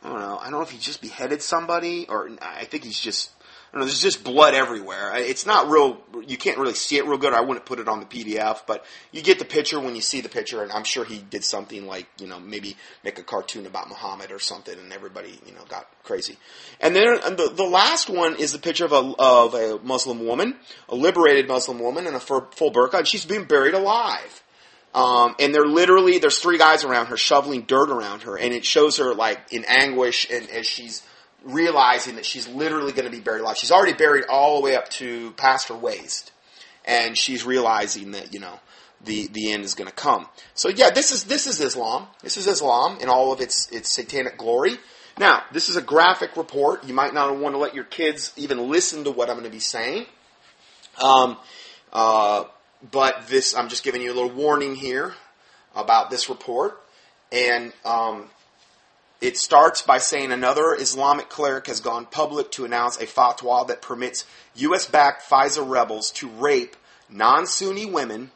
I don't know. I don't know if he just beheaded somebody, or I think he's just. I don't know. There's just blood everywhere. It's not real. You can't really see it real good. I wouldn't put it on the PDF, but you get the picture when you see the picture, and I'm sure he did something like you know maybe make a cartoon about Muhammad or something, and everybody you know got crazy. And then and the the last one is the picture of a of a Muslim woman, a liberated Muslim woman in a full burqa, and she's being buried alive. Um, and they're literally there's three guys around her shoveling dirt around her, and it shows her like in anguish, and as she's realizing that she's literally going to be buried alive. She's already buried all the way up to past her waist, and she's realizing that you know the the end is going to come. So yeah, this is this is Islam. This is Islam in all of its its satanic glory. Now, this is a graphic report. You might not want to let your kids even listen to what I'm going to be saying. Um, uh, but this, I'm just giving you a little warning here about this report. And um, it starts by saying another Islamic cleric has gone public to announce a fatwa that permits U.S. backed FSA rebels to rape non Sunni women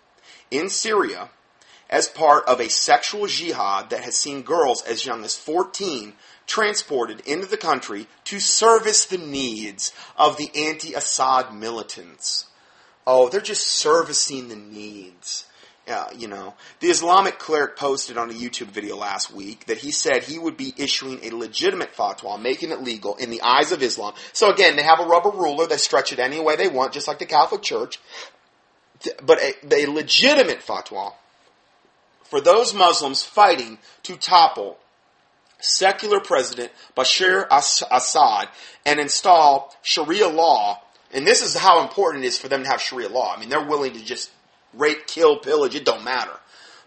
in Syria as part of a sexual jihad that has seen girls as young as 14 transported into the country to service the needs of the anti Assad militants. Oh, they're just servicing the needs. Uh, you know, the Islamic cleric posted on a YouTube video last week that he said he would be issuing a legitimate fatwa, making it legal in the eyes of Islam. So again, they have a rubber ruler, they stretch it any way they want, just like the Catholic Church. But a, a legitimate fatwa for those Muslims fighting to topple secular President Bashar Assad and install Sharia law And this is how important it is for them to have Sharia law. I mean, they're willing to just rape, kill, pillage, it don't matter.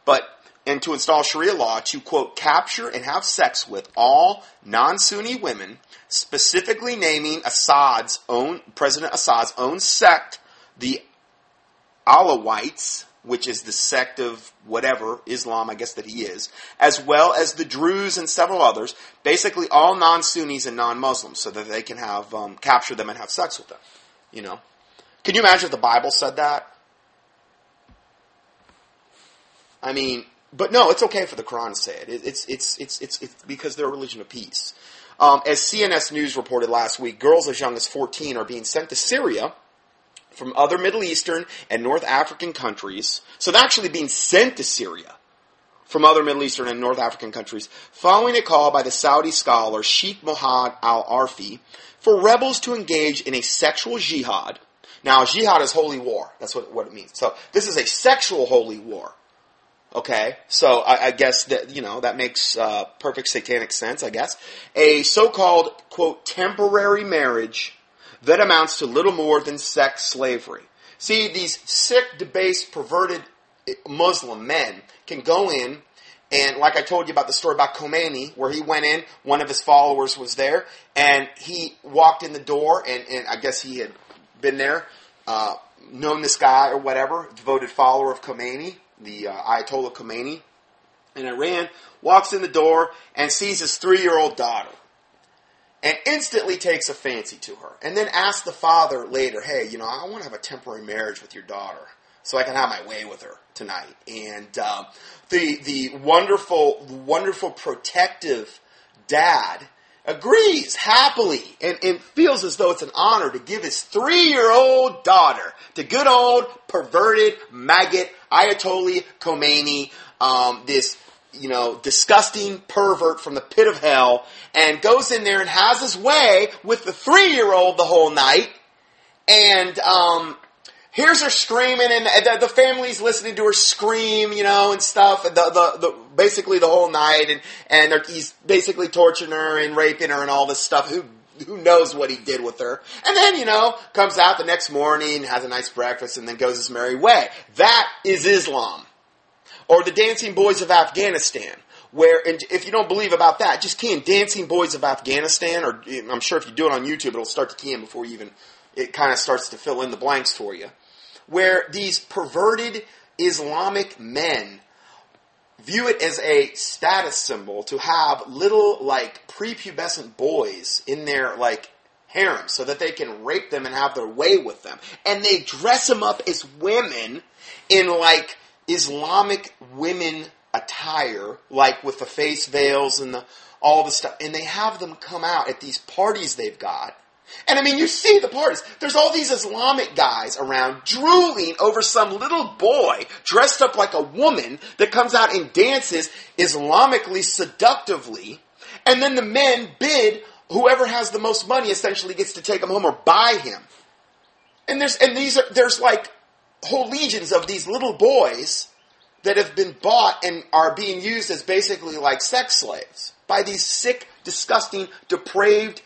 But, and to install Sharia law to, quote, capture and have sex with all non Sunni women, specifically naming Assad's own, President Assad's own sect, the Alawites, which is the sect of whatever, Islam, I guess that he is, as well as the Druze and several others, basically all non Sunnis and non Muslims, so that they can have, um, capture them and have sex with them. You know? Can you imagine if the Bible said that? I mean, but no, it's okay for the Quran to say it. it it's, it's, it's, it's, it's because they're a religion of peace. Um, as CNS News reported last week, girls as young as 14 are being sent to Syria from other Middle Eastern and North African countries. So they're actually being sent to Syria from other Middle Eastern and North African countries, following a call by the Saudi scholar Sheikh Mohammed Al Arfi for rebels to engage in a sexual jihad. Now, jihad is holy war. That's what, what it means. So this is a sexual holy war. Okay, so I, I guess that you know that makes uh, perfect satanic sense. I guess a so-called quote temporary marriage that amounts to little more than sex slavery. See, these sick, debased, perverted eh, Muslim men can go in and like I told you about the story about Khomeini, where he went in, one of his followers was there, and he walked in the door, and, and I guess he had been there, uh, known this guy or whatever, devoted follower of Khomeini, the uh, Ayatollah Khomeini, in Iran, walks in the door and sees his three year old daughter and instantly takes a fancy to her. And then asks the father later, hey, you know, I want to have a temporary marriage with your daughter so I can have my way with her tonight. And um, the the wonderful, wonderful protective dad agrees happily and, and feels as though it's an honor to give his three year old daughter to good old perverted maggot Ayatollah Khomeini, um, this you know, disgusting pervert from the pit of hell, and goes in there and has his way with the three year old the whole night. And um, here's her screaming, and the, the, family's listening to her scream, you know, and stuff. The, the, the basically the whole night, and and he's basically torturing her and raping her and all this stuff. Who who knows what he did with her? And then you know comes out the next morning, has a nice breakfast, and then goes his merry way. That is Islam or the Dancing Boys of Afghanistan, where, and if you don't believe about that, just key in Dancing Boys of Afghanistan, or I'm sure if you do it on YouTube, it'll start to key in before you even, it kind of starts to fill in the blanks for you. Where these perverted Islamic men view it as a status symbol to have little, like, prepubescent boys in their, like, harem so that they can rape them and have their way with them. And they dress them up as women in, like, Islamic women attire, like with the face veils and the, all the stuff, and they have them come out at these parties they've got. And I mean, you see the parties. There's all these Islamic guys around drooling over some little boy dressed up like a woman that comes out and dances Islamically seductively. And then the men bid whoever has the most money essentially gets to take him home or buy him. And there's, and these are, there's like whole legions of these little boys that have been bought and are being used as basically like sex slaves by these sick, disgusting, depraved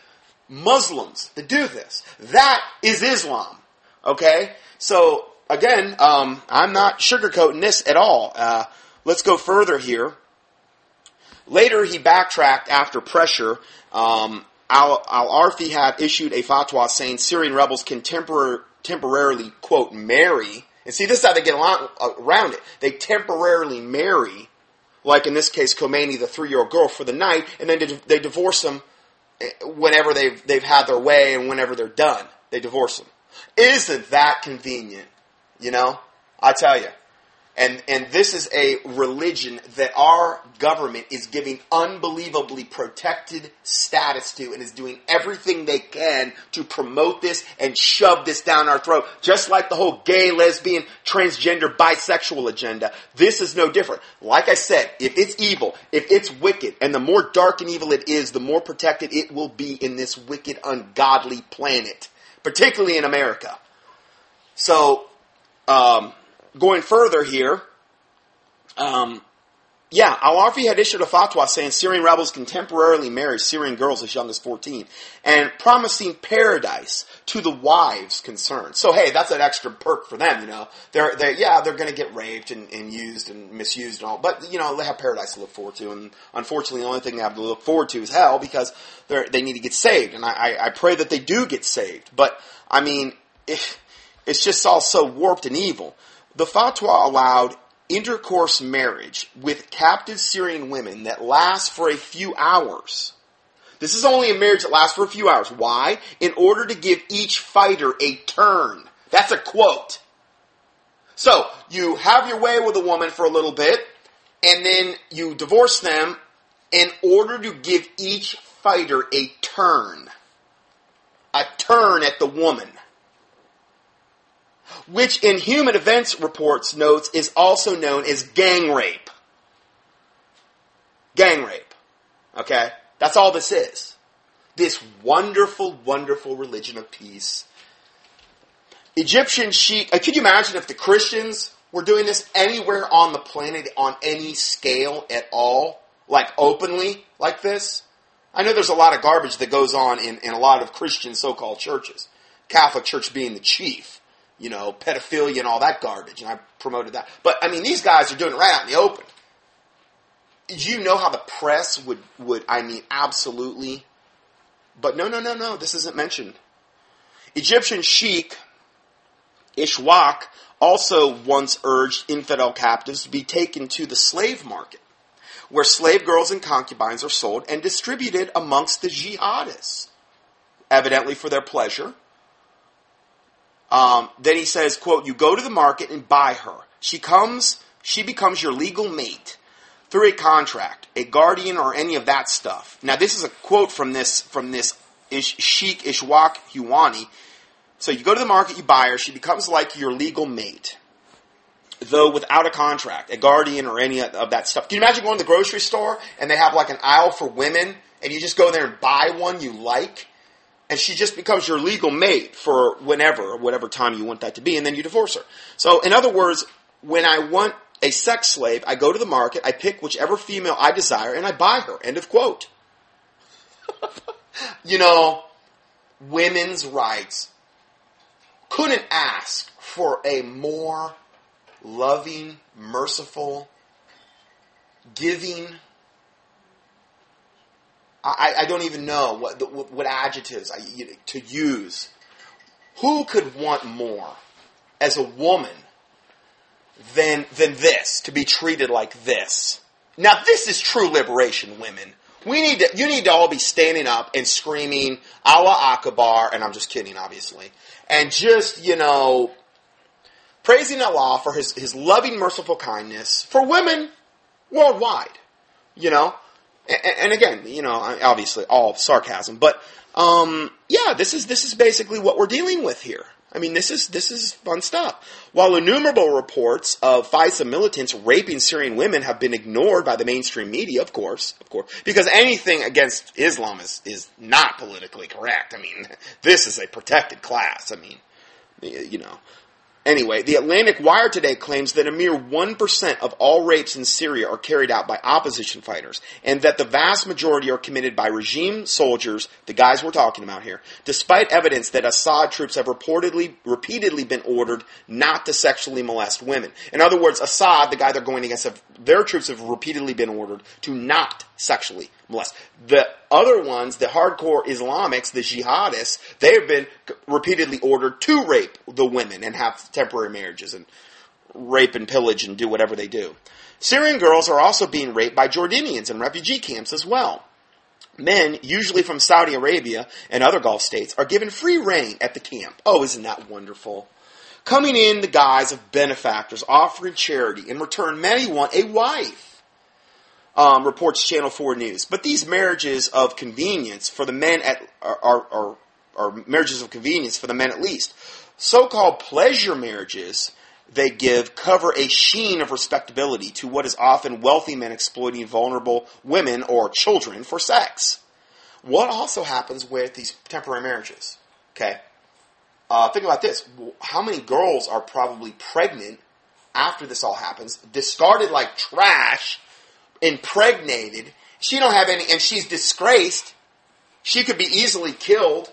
Muslims that do this. That is Islam. Okay? So, again, um, I'm not sugarcoating this at all. Uh, let's go further here. Later, he backtracked after pressure. Um, Al Arfi had issued a fatwa saying Syrian rebels can tempor- temporarily, quote, marry. And see, this is how they get around it. They temporarily marry, like in this case, Khomeini, the three year old girl, for the night, and then they divorce them whenever they've, they've had their way and whenever they're done. They divorce them. Isn't that convenient? You know? I tell you. And, and this is a religion that our government is giving unbelievably protected status to and is doing everything they can to promote this and shove this down our throat. Just like the whole gay, lesbian, transgender, bisexual agenda. This is no different. Like I said, if it's evil, if it's wicked, and the more dark and evil it is, the more protected it will be in this wicked, ungodly planet. Particularly in America. So, um, going further here, um, yeah, Al Arfi had issued a fatwa saying Syrian rebels can temporarily marry Syrian girls as young as 14 and promising paradise to the wives concerned. So hey, that's an extra perk for them, you know. They're, they yeah, they're gonna get raped and, and, used and misused and all, but you know, they have paradise to look forward to and unfortunately the only thing they have to look forward to is hell because they need to get saved and I, I, I pray that they do get saved. But, I mean, if, it's just all so warped and evil. The fatwa allowed intercourse marriage with captive Syrian women that lasts for a few hours. This is only a marriage that lasts for a few hours. Why? In order to give each fighter a turn. That's a quote. So, you have your way with a woman for a little bit, and then you divorce them in order to give each fighter a turn. A turn at the woman which in Human Events Reports notes is also known as gang rape. Gang rape. Okay? That's all this is. This wonderful, wonderful religion of peace. Egyptian sheik, uh, could you imagine if the Christians were doing this anywhere on the planet on any scale at all? Like openly, like this? I know there's a lot of garbage that goes on in, in a lot of Christian so-called churches. Catholic Church being the chief you know, pedophilia and all that garbage, and I promoted that. But I mean, these guys are doing it right out in the open. You know how the press would would I mean absolutely, but no, no, no, no. This isn't mentioned. Egyptian sheik Ishaq also once urged infidel captives to be taken to the slave market, where slave girls and concubines are sold and distributed amongst the jihadists, evidently for their pleasure um, then he says, quote, you go to the market and buy her. She comes, she becomes your legal mate through a contract, a guardian, or any of that stuff. Now, this is a quote from this from this Ish, Sheikh Ishaq Huwaini. So you go to the market, you buy her. She becomes like your legal mate, though without a contract, a guardian, or any of that stuff. Can you imagine going to the grocery store and they have like an aisle for women, and you just go there and buy one you like? And she just becomes your legal mate for whenever, whatever time you want that to be, and then you divorce her. So, in other words, when I want a sex slave, I go to the market, I pick whichever female I desire, and I buy her. End of quote. you know, women's rights couldn't ask for a more loving, merciful, giving, I, I don't even know what, what adjectives I, to use. Who could want more as a woman than, than this, to be treated like this? Now, this is true liberation, women. We need to, you need to all be standing up and screaming Allah Akbar, and I'm just kidding, obviously, and just, you know, praising Allah for his, his loving, merciful kindness for women worldwide. You know, and, again, you know, obviously all sarcasm, but um, yeah, this is this is basically what we're dealing with here. I mean, this is this is fun stuff. While innumerable reports of FSA militants raping Syrian women have been ignored by the mainstream media, of course, of course, because anything against Islam is is not politically correct. I mean, this is a protected class. I mean, you know, Anyway, the Atlantic Wire today claims that a mere 1% of all rapes in Syria are carried out by opposition fighters, and that the vast majority are committed by regime soldiers, the guys we're talking about here, despite evidence that Assad troops have reportedly, repeatedly been ordered not to sexually molest women. In other words, Assad, the guy they're going against, have, their troops have repeatedly been ordered to not sexually The other ones, the hardcore Islamics, the jihadists, they have been repeatedly ordered to rape the women and have temporary marriages and rape and pillage and do whatever they do. Syrian girls are also being raped by Jordanians in refugee camps as well. Men, usually from Saudi Arabia and other Gulf states, are given free reign at the camp. Oh, isn't that wonderful? Coming in the guise of benefactors, offering charity. In return, many want a wife um, reports Channel 4 News. But these marriages of convenience for the men at, are, are, are marriages of convenience for the men at least. So-called pleasure marriages they give cover a sheen of respectability to what is often wealthy men exploiting vulnerable women or children for sex. What also happens with these temporary marriages? Okay. Uh, think about this. How many girls are probably pregnant after this all happens, discarded like trash, impregnated. She don't have any, and she's disgraced. She could be easily killed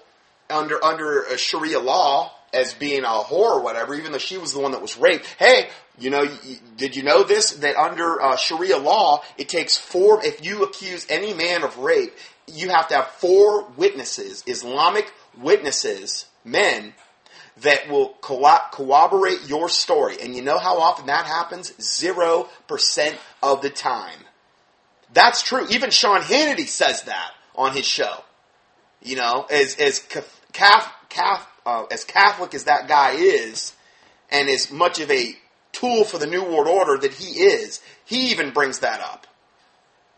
under under Sharia law as being a whore or whatever, even though she was the one that was raped. Hey, you know, did you know this? That under uh, Sharia law, it takes four, if you accuse any man of rape, you have to have four witnesses, Islamic witnesses, men, that will co- corroborate your story. And you know how often that happens? 0% of the time. That's true. Even Sean Hannity says that on his show. You know, as, as Catholic, uh, as Catholic as that guy is, and as much of a tool for the New World Order that he is, he even brings that up.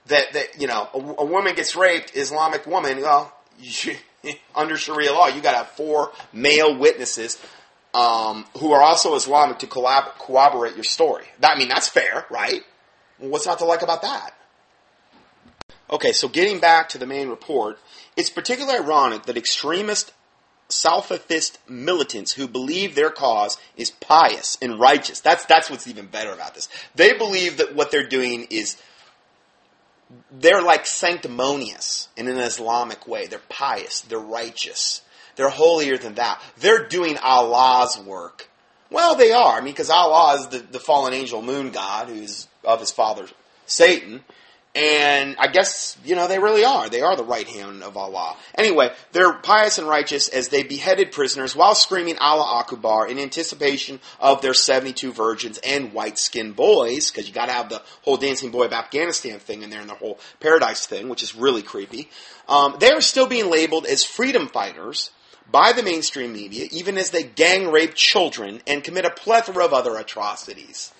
That that you know, a, a woman gets raped, Islamic woman. Well, you, under Sharia law, you got to have four male witnesses um, who are also Islamic to collab- corroborate your story. That, I mean, that's fair, right? What's not to like about that? Okay, so getting back to the main report, it's particularly ironic that extremist Salafist militants who believe their cause is pious and righteous. That's that's what's even better about this. They believe that what they're doing is they're like sanctimonious in an Islamic way. They're pious, they're righteous. They're holier than thou. They're doing Allah's work. Well, they are. I mean, because Allah is the, the fallen angel moon god who's of his father Satan. And I guess, you know, they really are. They are the right hand of Allah. Anyway, they're pious and righteous as they beheaded prisoners while screaming Allah Akbar in anticipation of their 72 virgins and white skinned boys, because you gotta have the whole dancing boy of Afghanistan thing in there and the whole paradise thing, which is really creepy. Um, they are still being labeled as freedom fighters by the mainstream media, even as they gang rape children and commit a plethora of other atrocities.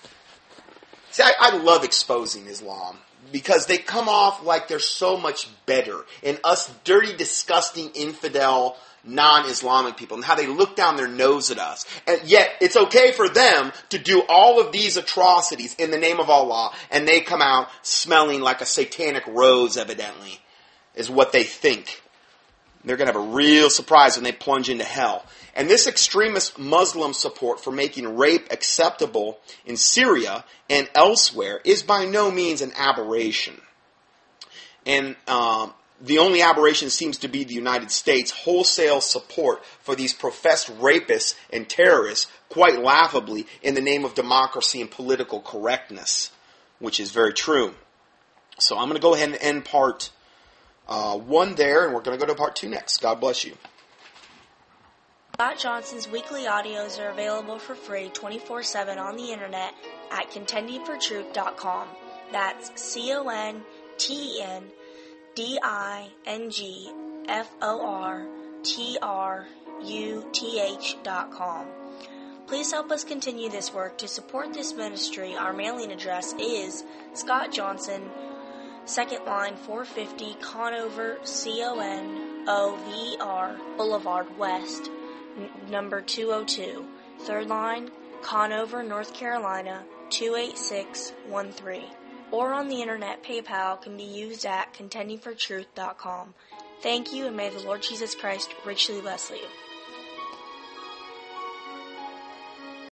See, I, I love exposing Islam because they come off like they're so much better. And us dirty, disgusting, infidel, non-Islamic people and how they look down their nose at us. And yet it's okay for them to do all of these atrocities in the name of Allah and they come out smelling like a satanic rose evidently is what they think. They're going to have a real surprise when they plunge into hell. And this extremist Muslim support for making rape acceptable in Syria and elsewhere is by no means an aberration. And um, the only aberration seems to be the United States' wholesale support for these professed rapists and terrorists, quite laughably, in the name of democracy and political correctness, which is very true. So I'm going to go ahead and end part uh, one there, and we're going to go to part two next. God bless you. Scott Johnson's weekly audios are available for free 24 7 on the internet at contendingfortruth.com. That's C O N T N D I N G F O R T R U T H dot com. Please help us continue this work. To support this ministry, our mailing address is Scott Johnson, second line 450 Conover, C O N O V R Boulevard West number 202, third line, Conover, North Carolina 28613. Or on the internet, PayPal can be used at contendingfortruth.com. Thank you, and may the Lord Jesus Christ richly bless you.